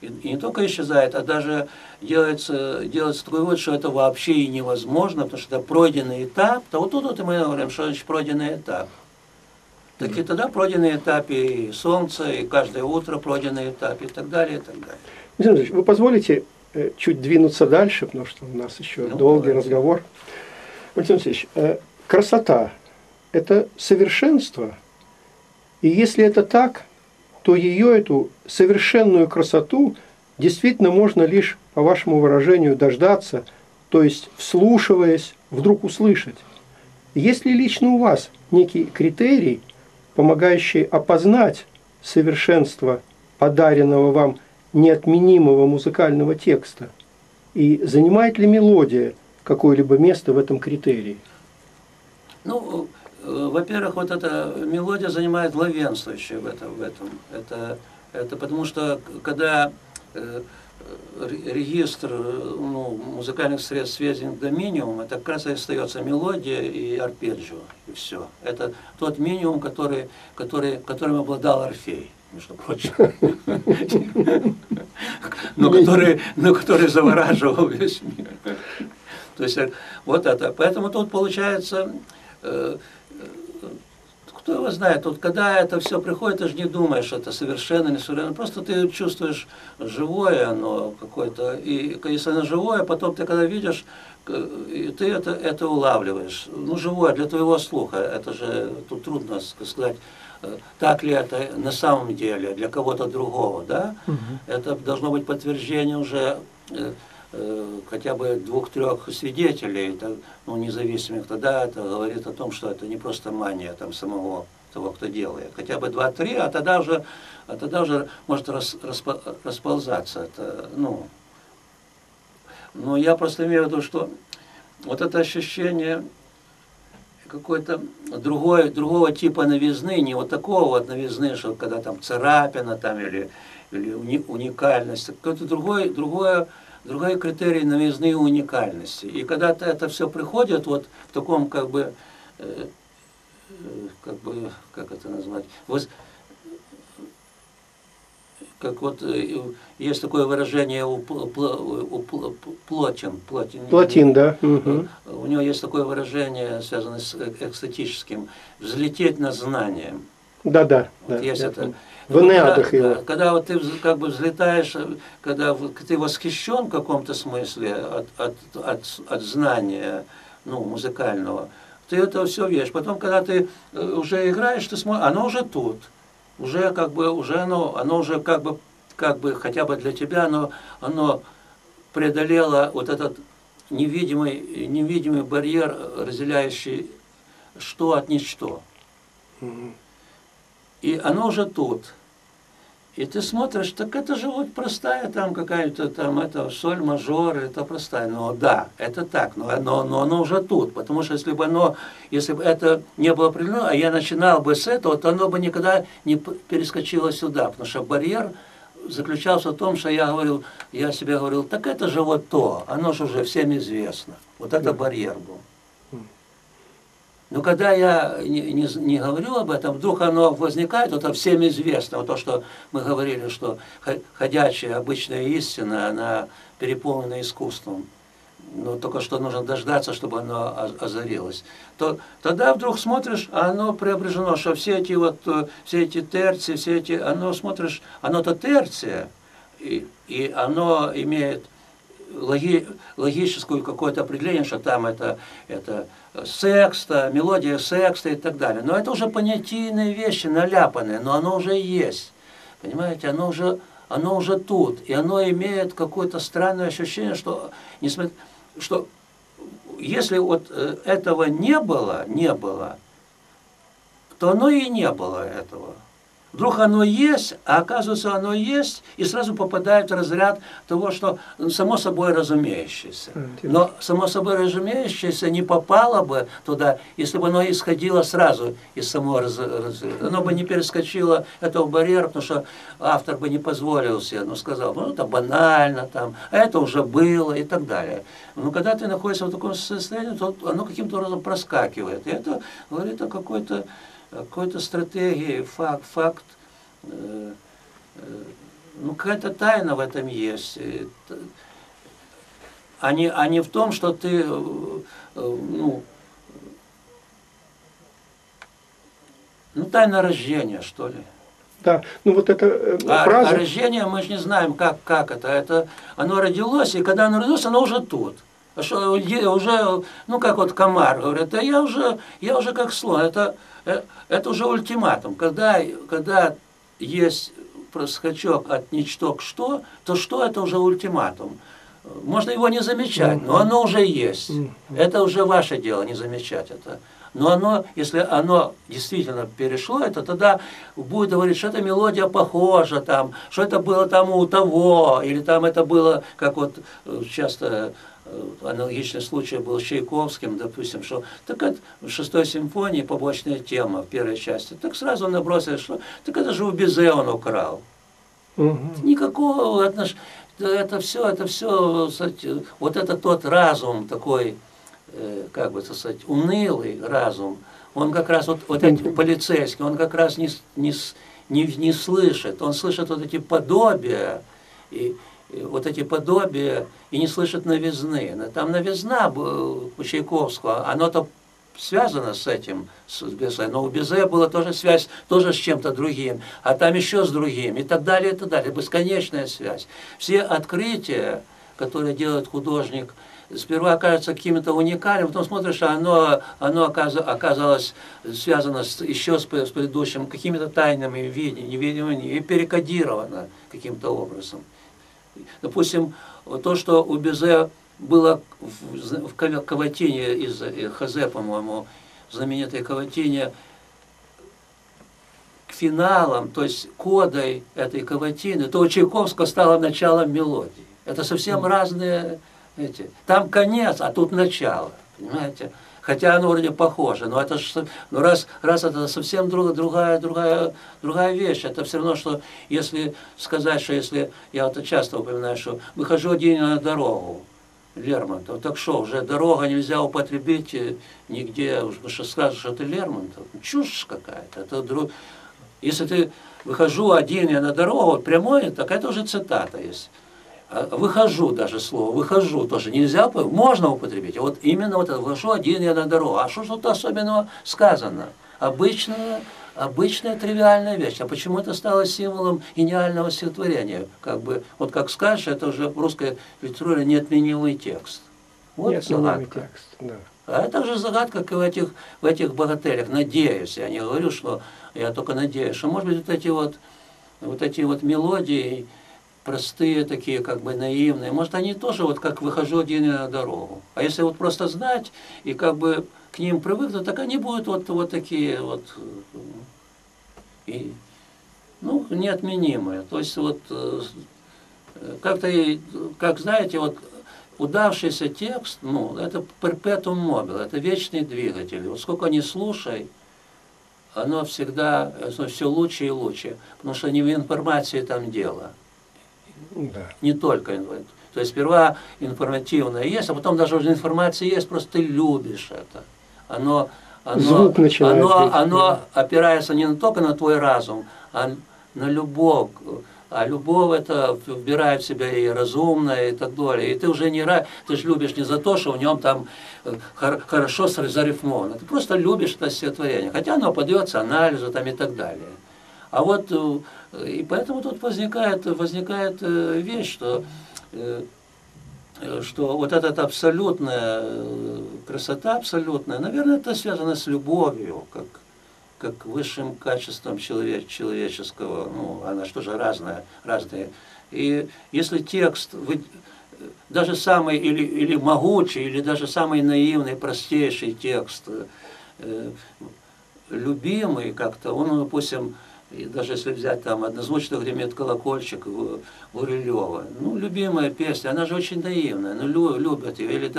и, и не только исчезает, а даже делается, делается такой вывод, что это вообще и невозможно, потому что это пройденный этап. То вот тут вот и мы говорим, что значит пройденный этап. Так и тогда пройденный этап и солнце, и каждое утро пройденный этап, и так далее, и так далее. Владимирович, вы позволите э, чуть двинуться дальше, потому что у нас еще Ну, долгий давайте. разговор. Владимир Алексеевич, э, красота – это совершенство И если это так, то ее, эту совершенную красоту, действительно можно лишь, по вашему выражению, дождаться, то есть вслушиваясь, вдруг услышать. Есть ли лично у вас некий критерий, помогающий опознать совершенство подаренного вам неотменимого музыкального текста? И занимает ли мелодия какое-либо место в этом критерии? Ну, во-первых, вот эта мелодия занимает главенствующее в этом. В этом. Это, это потому что, когда э, регистр ну, музыкальных средств сведений до минимума, это как раз и остается мелодия и арпеджио, и все. Это тот минимум, который, который, которым обладал Орфей, между прочим. Но который, но который завораживал весь мир. То есть вот это. Поэтому тут получается э, кто его знает, вот когда это все приходит, ты же не думаешь, это совершенно не совершенно, просто ты чувствуешь живое оно какое-то, и если оно живое, потом ты когда видишь, и ты это, это улавливаешь. Ну, живое для твоего слуха, это же тут трудно сказать, э, так ли это на самом деле для кого-то другого, да? Угу. Это должно быть подтверждение уже Э, хотя бы двух-трех свидетелей, ну, независимых, тогда это говорит о том, что это не просто мания там, самого того, кто делает. Хотя бы два-три, а тогда уже, а тогда уже может рас, распо, расползаться. Это, ну, но я просто имею в виду, что вот это ощущение какой-то другой, другого типа новизны, не вот такого вот новизны, что когда там царапина там, или, или уникальность, какое-то другое, другое другой критерий новизны и уникальности. И когда -то это все приходит вот в таком как бы, э, э, как бы, как это назвать, воз, как вот э, есть такое выражение у, у, у Плотин, Плотин, Плотин, да. Угу. У него есть такое выражение, связанное с экстатическим, взлететь над знанием. Да, да. Вот да есть это. Энеадах его. Когда, вот ты как бы взлетаешь, когда ты восхищен в каком-то смысле от, от, от, от знания ну, музыкального, ты это все видишь. Потом, когда ты э, уже играешь, ты смотришь, оно уже тут. Уже как бы, уже оно, оно уже как бы, как бы хотя бы для тебя, оно, оно преодолело вот этот невидимый, невидимый барьер, разделяющий что от ничто. И оно уже тут. И ты смотришь, так это же вот простая там какая-то там, это соль мажор, это простая. Но да, это так, но, но, но оно уже тут. Потому что если бы оно, если бы это не было определено, а я начинал бы с этого, то оно бы никогда не перескочило сюда. Потому что барьер заключался в том, что я говорил, я себе говорил, так это же вот то, оно же уже всем известно. Вот это барьер был. Но когда я не, не, не говорю об этом, вдруг оно возникает, это всем известно, вот то, что мы говорили, что ходячая обычная истина, она переполнена искусством, но только что нужно дождаться, чтобы оно озарилось, то тогда вдруг смотришь, а оно преображено, что все эти вот, э, все эти терции, все эти, оно смотришь, оно-то терция, и, и оно имеет логи, логическое какое-то определение, что там это, это секста, мелодия секста и так далее. Но это уже понятийные вещи, наляпанные, но оно уже есть. Понимаете, оно уже, оно уже тут. И оно имеет какое-то странное ощущение, что, несмотря, что если вот э, этого не было, не было, то оно и не было этого. Вдруг оно есть, а оказывается оно есть, и сразу попадает в разряд того, что само собой разумеющееся. Но само собой разумеющееся не попало бы туда, если бы оно исходило сразу из самого разряда. Оно бы не перескочило этого барьера, потому что автор бы не позволил себе, ну сказал, ну это банально, там, а это уже было и так далее. Но когда ты находишься в таком состоянии, то оно каким-то образом проскакивает. И это говорит о какой-то какой-то стратегии, факт, факт, э, э, ну какая-то тайна в этом есть. А не, а не в том, что ты, э, ну, ну тайна рождения, что ли. Да, ну вот эта а, фраза... А рождение мы же не знаем, как, как это. это. Оно родилось, и когда оно родилось, оно уже тут. А что уже, ну как вот комар говорит, да я уже, я уже как слон. Это, э, это уже ультиматум. Когда, когда есть скачок от ничто к что, то что это уже ультиматум. Можно его не замечать, но оно уже есть. Это уже ваше дело, не замечать это. Но оно, если оно действительно перешло, это тогда будет говорить, что эта мелодия похожа, там, что это было там у того, или там это было, как вот э, часто э, аналогичный случай был с Чайковским, допустим, что так это в шестой симфонии побочная тема в первой части, так сразу набросили, что так это же у Бизе он украл. Угу. Никакого отношения. Это все, это все, вот это тот разум такой, Э, как бы сказать, унылый разум, он как раз вот, вот эти полицейский, он как раз не, не, не, не слышит, он слышит вот эти подобия, и вот эти подобия, и не слышит новизны. Там новизна у Чайковского, оно-то связано с этим, с Безе, но у Безе была тоже связь тоже с чем-то другим, а там еще с другим, и так далее, и так далее, бесконечная связь. Все открытия, которые делает художник – сперва кажется каким-то уникальным, потом смотришь, а оно, оно оказалось связано с, еще с, с предыдущим какими-то тайнами невидимыми и перекодировано каким-то образом. Допустим, то, что у Безе было в, в каватине из Хазе, по-моему, знаменитой каватине, к финалам, то есть кодой этой каватины, то у Чайковского стало началом мелодии. Это совсем разные Видите? Там конец, а тут начало. Понимаете? Хотя оно вроде похоже, но это ж, ну раз, раз это совсем друг, другая, другая, другая вещь. Это все равно, что если сказать, что если, я вот часто упоминаю, что выхожу один на дорогу, Лермонтов, так что, уже дорога нельзя употребить э, нигде, потому что скажешь, что это Лермонтов. Чушь какая-то. Это друг... Если ты выхожу один я на дорогу, прямой, так это уже цитата есть. А, выхожу даже слово, выхожу тоже нельзя, можно употребить. Вот именно вот это, выхожу один я на дорогу. А что что-то особенного сказано? Обычная, обычная тривиальная вещь. А почему это стало символом гениального стихотворения? Как бы, вот как скажешь, это уже в русской литературе неотменимый текст. Вот неотменимый текст, да. А это же загадка как в этих, в этих богателях. Надеюсь, я не говорю, что я только надеюсь, что может быть вот эти вот, вот эти вот мелодии, простые такие, как бы наивные. Может, они тоже вот как выхожу один на дорогу. А если вот просто знать и как бы к ним привыкнуть, так они будут вот, вот такие вот, и, ну, неотменимые. То есть вот э, как-то, как знаете, вот удавшийся текст, ну, это перпетум мобил, это вечный двигатель. Вот сколько ни слушай, оно всегда все лучше и лучше, потому что не в информации там дело. Да. Не только информация. То есть сперва информативное есть, а потом даже уже информация есть, просто ты любишь это. Оно, оно, Звук начинает оно, быть, оно да. опирается не только на твой разум, а на любовь. А любовь это вбирает в себя и разумное, и так далее. И ты уже не ты же любишь не за то, что в нем там э, хорошо зарифмовано. Ты просто любишь это стихотворение. Хотя оно подается анализу там и так далее. А вот э, и поэтому тут возникает, возникает э, вещь, что, э, что вот эта абсолютная красота, абсолютная, наверное, это связано с любовью, как, как высшим качеством человек, человеческого. Ну, она что же разная, разная. И если текст, вы, даже самый или, или могучий, или даже самый наивный, простейший текст, э, любимый как-то, он, допустим, и даже если взять там однозвучно гремит колокольчик Гурилева, ну, любимая песня, она же очень наивная, ну, любят ее. Или,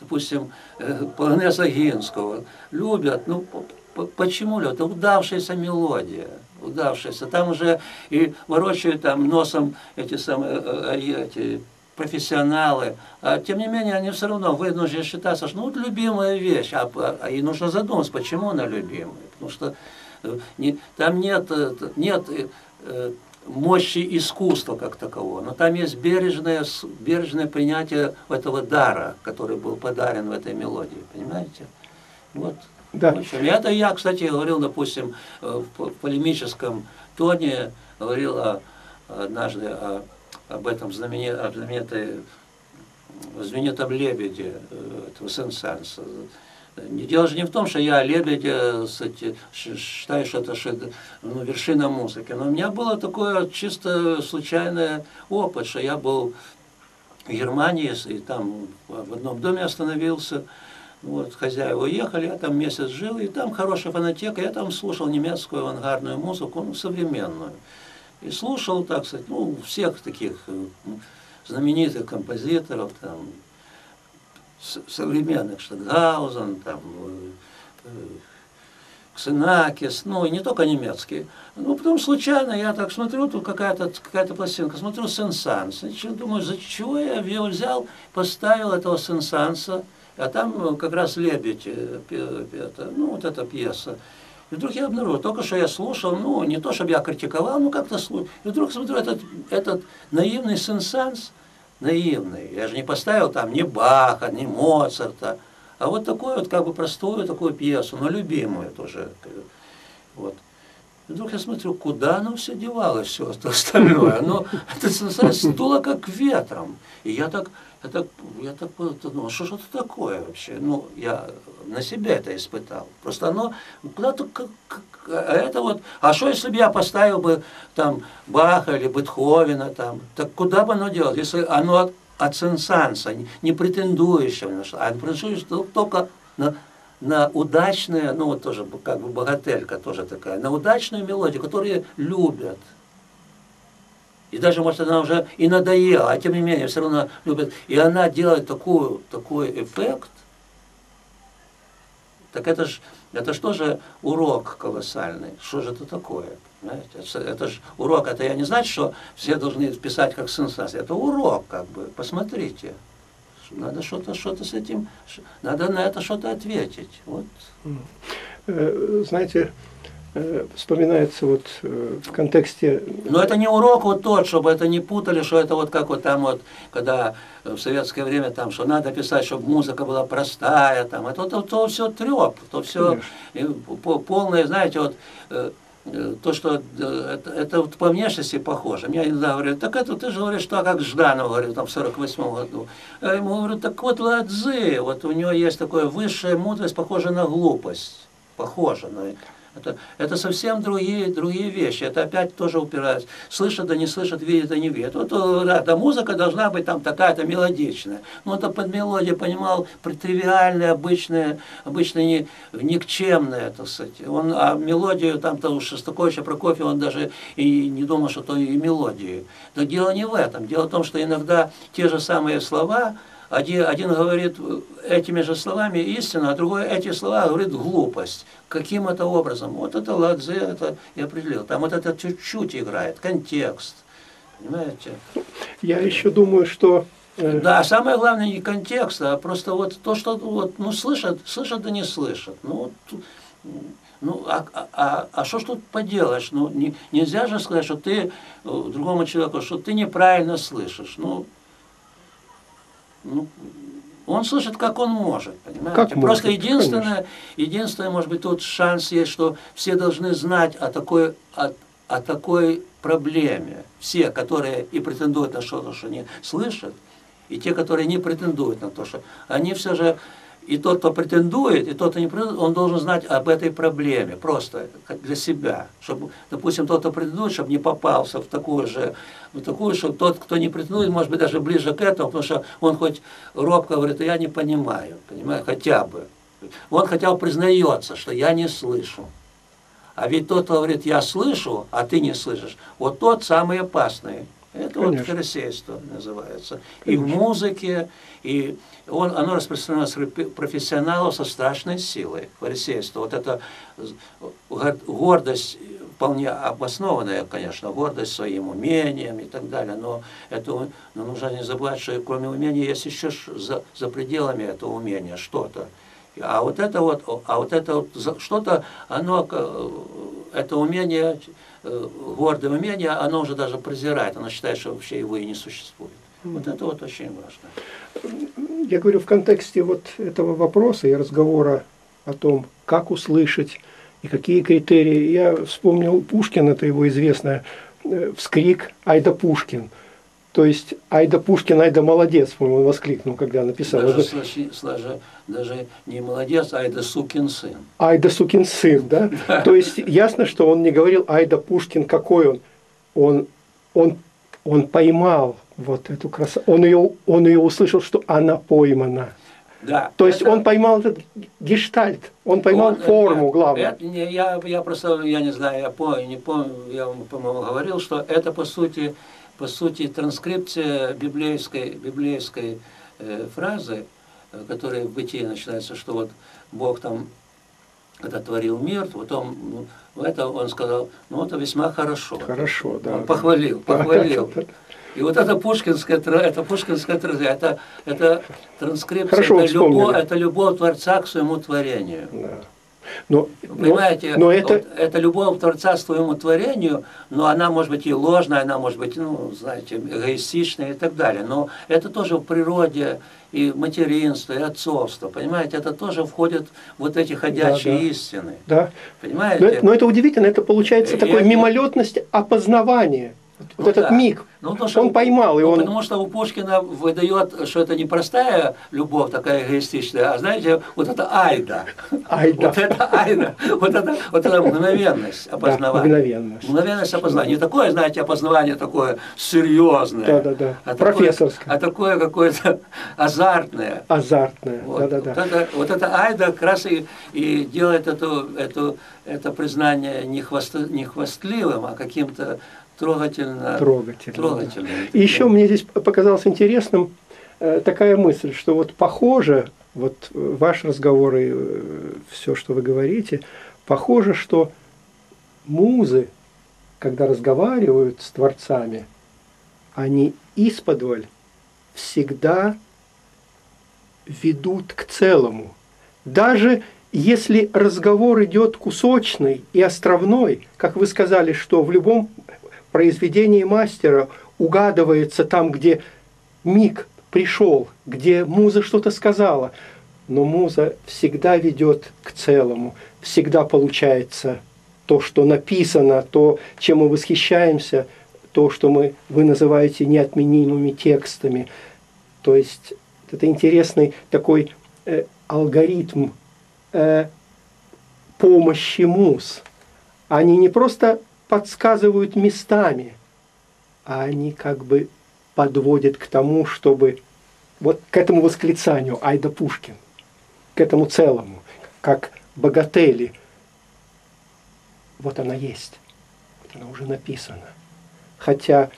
допустим, э, Полонеза Гинского, любят, ну, почему любят? Это удавшаяся мелодия, удавшаяся. Там уже и ворочают там носом эти самые, э, э, эти профессионалы, а тем не менее они все равно вынуждены считаться, что ну вот любимая вещь, а, а и нужно задуматься, почему она любимая, потому что там нет, э, нет э, мощи искусства как такового, но там есть бережное, бережное принятие этого дара, который был подарен в этой мелодии, понимаете? Вот. Да. В общем, это я, кстати, говорил, допустим, э, в полемическом тоне, говорил о, однажды о, об этом знаменитой, знаменитой в знаменитом «Лебеде» этого Сен-Санса. Дело же не в том, что я Лебедя кстати, считаю, что это ну, вершина музыки. Но у меня было такое чисто случайный опыт, что я был в Германии, и там в одном доме остановился, вот, хозяева уехали, я там месяц жил, и там хорошая фонотека, я там слушал немецкую авангардную музыку, ну, современную. И слушал, так сказать, ну, всех таких э, знаменитых композиторов, там, современных, Штатгаузен, там, э, Ксенакис, ну и не только немецкие. Ну, потом случайно я так смотрю, тут какая-то какая пластинка, смотрю Сен-Санс. Думаю, за чего я его взял, поставил этого Сен-Санса, а там ну, как раз «Лебедь», э, это, ну, вот эта пьеса. И вдруг я обнаружил, только что я слушал, ну, не то, чтобы я критиковал, ну, как-то слушал. И вдруг смотрю, этот, этот наивный сенсанс, наивный, я же не поставил там ни Баха, ни Моцарта, а вот такую вот как бы простую такую пьесу, но любимую тоже. Вот. И вдруг я смотрю, куда оно все девалось, все остальное. Оно, это сенсация сдуло как ветром. И я так я так, я так подумал, что же это такое вообще? Ну, я на себе это испытал. Просто оно куда-то, как, а это вот, а что если бы я поставил бы там Баха или Бетховена там, так куда бы оно делалось? Если оно от, сенсанса, не претендующего на что, а претендующего только на, на удачную, ну вот тоже как бы богателька тоже такая, на удачную мелодию, которую любят. И даже, может, она уже и надоела, а тем не менее, все равно любит. И она делает такую, такой эффект, так это же это ж тоже урок колоссальный. Что же это такое? Понимаете? Это, это же урок, это я не значит, что все должны писать как сенсация. Это урок, как бы. Посмотрите. Надо что-то что с этим, надо на это что-то ответить. Вот. Э, знаете, вспоминается вот э, в контексте... Но это не урок вот тот, чтобы это не путали, что это вот как вот там вот, когда в советское время там, что надо писать, чтобы музыка была простая, там, это то, то все треп, то все полное, знаете, вот э, то, что это, это вот по внешности похоже. Мне иногда говорят, так это ты же говоришь, что как Жданов говорил там в 48 году. Я ему говорю, так вот Ладзы, вот у него есть такая высшая мудрость, похожая на глупость. Похожа на это, это совсем другие, другие вещи. Это опять тоже упирается. Слышат, да не слышат, видят, да не видят. Вот да, да, музыка должна быть там такая-то мелодичная. Но это под мелодией понимал тривиальная, обычная, обычно не, никчемная, так сказать. Он, а мелодию там-то у Шостаковича Прокофьева он даже и не думал, что то и мелодии. Но дело не в этом. Дело в том, что иногда те же самые слова, один, один говорит этими же словами истину, а другой эти слова говорит глупость. Каким это образом? Вот это Ладзе, это я определил. Там вот это чуть-чуть играет, контекст. Понимаете? Я еще думаю, что э, да, самое главное не контекст, а просто вот то, что вот, ну, слышат, слышат да не слышат. Ну, вот, ну, а, а, а, а что ж тут поделаешь? Ну, не, нельзя же сказать, что ты э, другому человеку, что ты неправильно слышишь. Ну, ну, он слышит, как он может, понимаете? Как Просто может, единственное, единственное, может быть, тут шанс есть, что все должны знать о такой, о, о такой проблеме. Все, которые и претендуют на что-то, что не слышат, и те, которые не претендуют на то, что они все же и тот, кто претендует, и тот, кто не претендует, он должен знать об этой проблеме, просто для себя. Чтобы, допустим, тот, кто претендует, чтобы не попался в такую же, в такую, чтобы тот, кто не претендует, может быть, даже ближе к этому, потому что он хоть робко говорит, я не понимаю, понимаю, хотя бы. Он хотя бы признается, что я не слышу. А ведь тот, кто говорит, я слышу, а ты не слышишь, вот тот самый опасный. Это Конечно. вот фарисейство называется. Конечно. И в музыке, и он, оно распространено среди профессионалов со страшной силой. Фарисейство. Вот это гордость вполне обоснованная, конечно, гордость своим умением и так далее, но это но нужно не забывать, что кроме умения есть еще за, за пределами этого умения что-то. А вот это вот, а вот это вот что-то, оно, э, это умение, э, гордое умение, оно уже даже презирает, оно считает, что вообще его и не существует. Вот это вот очень важно. Я говорю в контексте вот этого вопроса и разговора о том, как услышать и какие критерии. Я вспомнил Пушкин, это его известное, э, вскрик «Айда Пушкин!». То есть Айда Пушкин, Айда молодец, по-моему, воскликнул, когда написал. Даже, сложи, сложи, даже не молодец, Айда сукин сын. Айда сукин сын, да? То есть ясно, что он не говорил Айда Пушкин, какой он. Он, он, он поймал вот эту красоту. Он ее, он ее услышал, что она поймана. Да. То есть это... он поймал этот гештальт, он поймал он, форму главную. Это, не, я, я просто, я не знаю, я помню, не помню, я вам, по-моему, говорил, что это, по сути, по сути, транскрипция библейской, библейской э, фразы, э, которая в бытии начинается, что вот Бог там, когда творил мир, потом ну, это он сказал, ну это весьма хорошо. Хорошо, да. Он похвалил, похвалил. И вот это пушкинская, это пушкинская это, это транскрипция, Хорошо, это, любовь, это любовь Творца к своему творению. Да. Но, Понимаете, но, но это... Вот, это любовь Творца к своему творению, но она может быть и ложная, она может быть, ну, знаете, эгоистичная и так далее. Но это тоже в природе и материнство, и отцовство, понимаете, это тоже входит в вот эти ходячие да, да. истины. Да. Понимаете? Но, но это удивительно, это получается и, такое мимолетность опознавания. Вот ну, этот да. миг, ну, он что, поймал. И ну, он... Потому что у Пушкина выдает, что это не простая любовь такая эгоистичная, а знаете, вот это айда. Айда. Вот это айда. Вот это, вот это мгновенность опознавания. Да, мгновенность. Мгновенность опознания. Не такое, знаете, опознавание такое серьезное. Да, да, да. А Профессорское. Такое, а такое какое-то азартное. Азартное. Вот, да, да, да. Вот это, вот это айда как раз и, и делает эту, эту, это признание не, хвост, не хвастливым, а каким-то трогательно. Трогательно. трогательно. Да. И еще мне здесь показалось интересным э, такая мысль, что вот похоже, вот ваш разговор и э, все, что вы говорите, похоже, что музы, когда разговаривают с творцами, они исподволь всегда ведут к целому. Даже если разговор идет кусочный и островной, как вы сказали, что в любом произведении мастера угадывается там, где миг пришел, где муза что-то сказала, но муза всегда ведет к целому, всегда получается то, что написано, то, чем мы восхищаемся, то, что мы, вы называете неотменимыми текстами. То есть это интересный такой э, алгоритм э, помощи муз. Они не просто подсказывают местами, а они как бы подводят к тому, чтобы вот к этому восклицанию Айда Пушкин, к этому целому, как богатели. Вот она есть, она уже написана. Хотя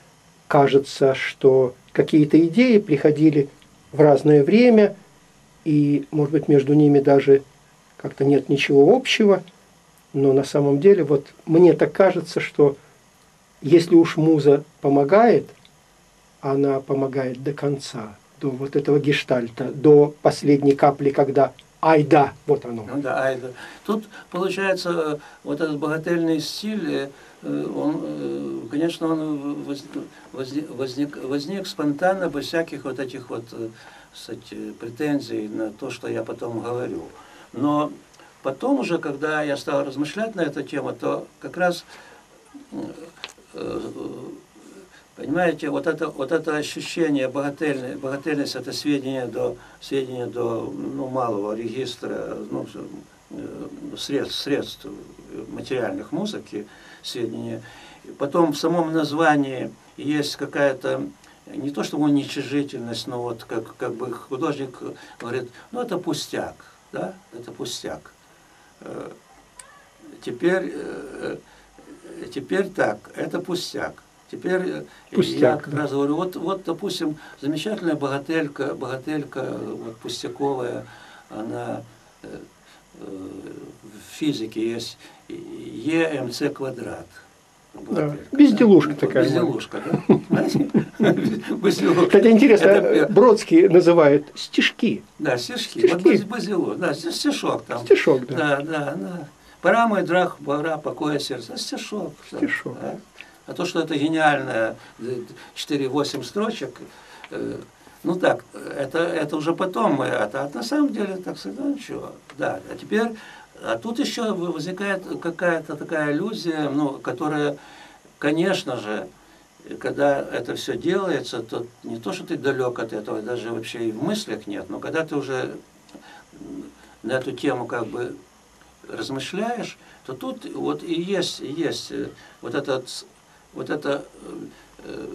кажется, что какие-то идеи приходили в разное время, и, может быть, между ними даже как-то нет ничего общего – но на самом деле вот мне так кажется, что если уж муза помогает, она помогает до конца, до вот этого гештальта, до последней капли, когда айда, вот оно. Ну да, айда. Тут получается вот этот богательный стиль, э, он, э, конечно, он возник, возник, возник спонтанно, без всяких вот этих вот э, кстати, претензий на то, что я потом говорю. Но Потом уже, когда я стал размышлять на эту тему, то как раз, э, понимаете, вот это, вот это ощущение богательности, богательность это сведения до, сведения до ну, малого регистра ну, э, средств, средств материальных музыки, сведения. Потом в самом названии есть какая-то не то что уничижительность, но вот как, как бы художник говорит, ну это пустяк, да, это пустяк. Э, теперь, э, теперь так, это пустяк. Теперь э, пустяк, я как да. раз говорю, вот, вот, допустим, замечательная богателька, богателька вот, пустяковая, она в физике есть ЕМЦ квадрат. Да, безделушка да? такая. Безделушка, да? Хотя интересно. Бродский называет стишки. Да, стишки. Вот безделушка, да, стишок там. Стишок, да. Да, да, да. Пора мой драх, пора покоя сердца. Стишок. Стишок. Да. А то, что это гениальное 4-8 строчек, э, ну так, это, это уже потом мы, это, а на самом деле, так сказать, ну ничего. Да, а теперь а тут еще возникает какая-то такая иллюзия, ну, которая, конечно же, когда это все делается, то не то, что ты далек от этого, даже вообще и в мыслях нет, но когда ты уже на эту тему как бы размышляешь, то тут вот и есть, и есть э, вот этот вот эта э,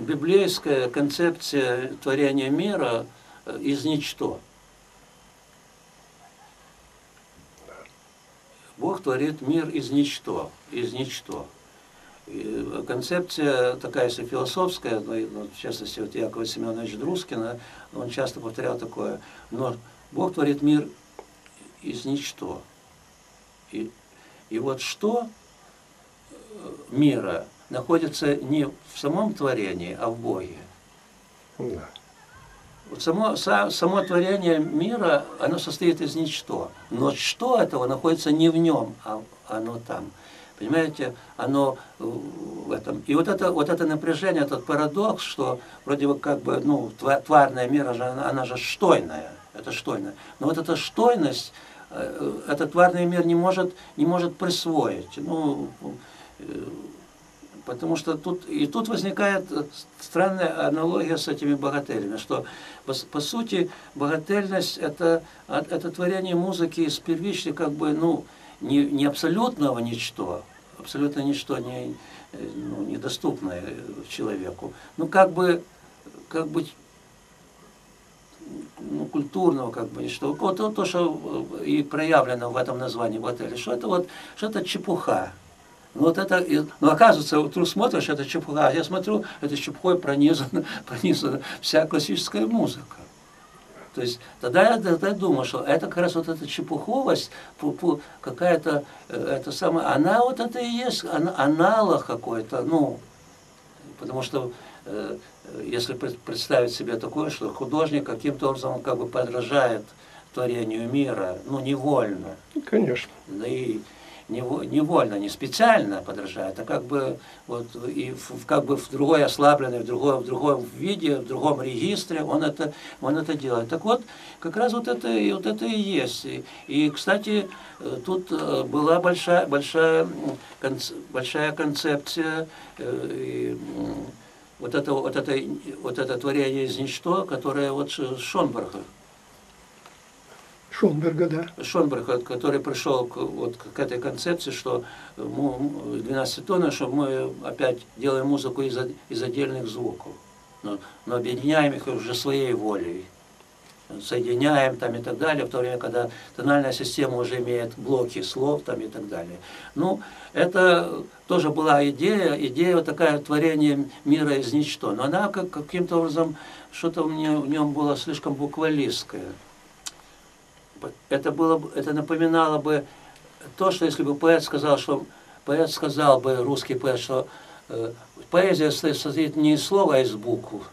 библейская концепция творения мира э, из ничто. Бог творит мир из ничто, из ничто. И концепция такая, если философская, ну, ну, в частности, вот Якова Семенович Друскина, он часто повторял такое, но Бог творит мир из ничто. И, и вот что мира находится не в самом творении, а в Боге. Да. Само, само творение мира, оно состоит из ничто. Но что этого находится не в нем, а оно там. Понимаете, оно в этом. И вот это, вот это напряжение, этот парадокс, что вроде бы как бы, ну, тварная мира, же, она, она же штойная, это штойная. Но вот эта штойность, э, этот тварный мир не может, не может присвоить. Ну, э, Потому что тут, и тут возникает странная аналогия с этими богателями, что по, по сути богательность это, это творение музыки из первичной как бы, ну, не, не абсолютного ничто, абсолютно ничто не, ну, недоступное человеку, ну как бы, как бы ну, культурного, как бы, что вот то, то, что и проявлено в этом названии в что это вот, что это чепуха. Ну, вот это, ну, оказывается, вот ты смотришь, это чепуха, а я смотрю, это чепухой пронизана, пронизана вся классическая музыка. То есть тогда я, тогда думал, что это как раз вот эта чепуховость, какая-то, э, это самое, она вот это и есть, аналог какой-то, ну, потому что э, если представить себе такое, что художник каким-то образом как бы подражает творению мира, ну, невольно. Конечно. И невольно, не специально подражает, а как бы вот и в, как бы в другой ослабленной, в другом, в другом виде, в другом регистре он это, он это делает. Так вот, как раз вот это, вот это и есть. И, и кстати, э, тут э, была большая, большая, большая концепция э, и, вот это, вот, это, вот это творение из ничто, которое вот Шонберга Шонберга, да. Шонберга, который пришел к, вот, к этой концепции, что мы, 12 тонн, что мы опять делаем музыку из, из отдельных звуков, но, но объединяем их уже своей волей соединяем там и так далее, в то время, когда тональная система уже имеет блоки слов там и так далее. Ну, это тоже была идея, идея вот такая творение мира из ничто, но она как, каким-то образом, что-то в нем было слишком буквалистское это, было, это напоминало бы то, что если бы поэт сказал, что поэт сказал бы, русский поэт, что э, поэзия состоит не из слова, а из букв.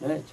Знаете?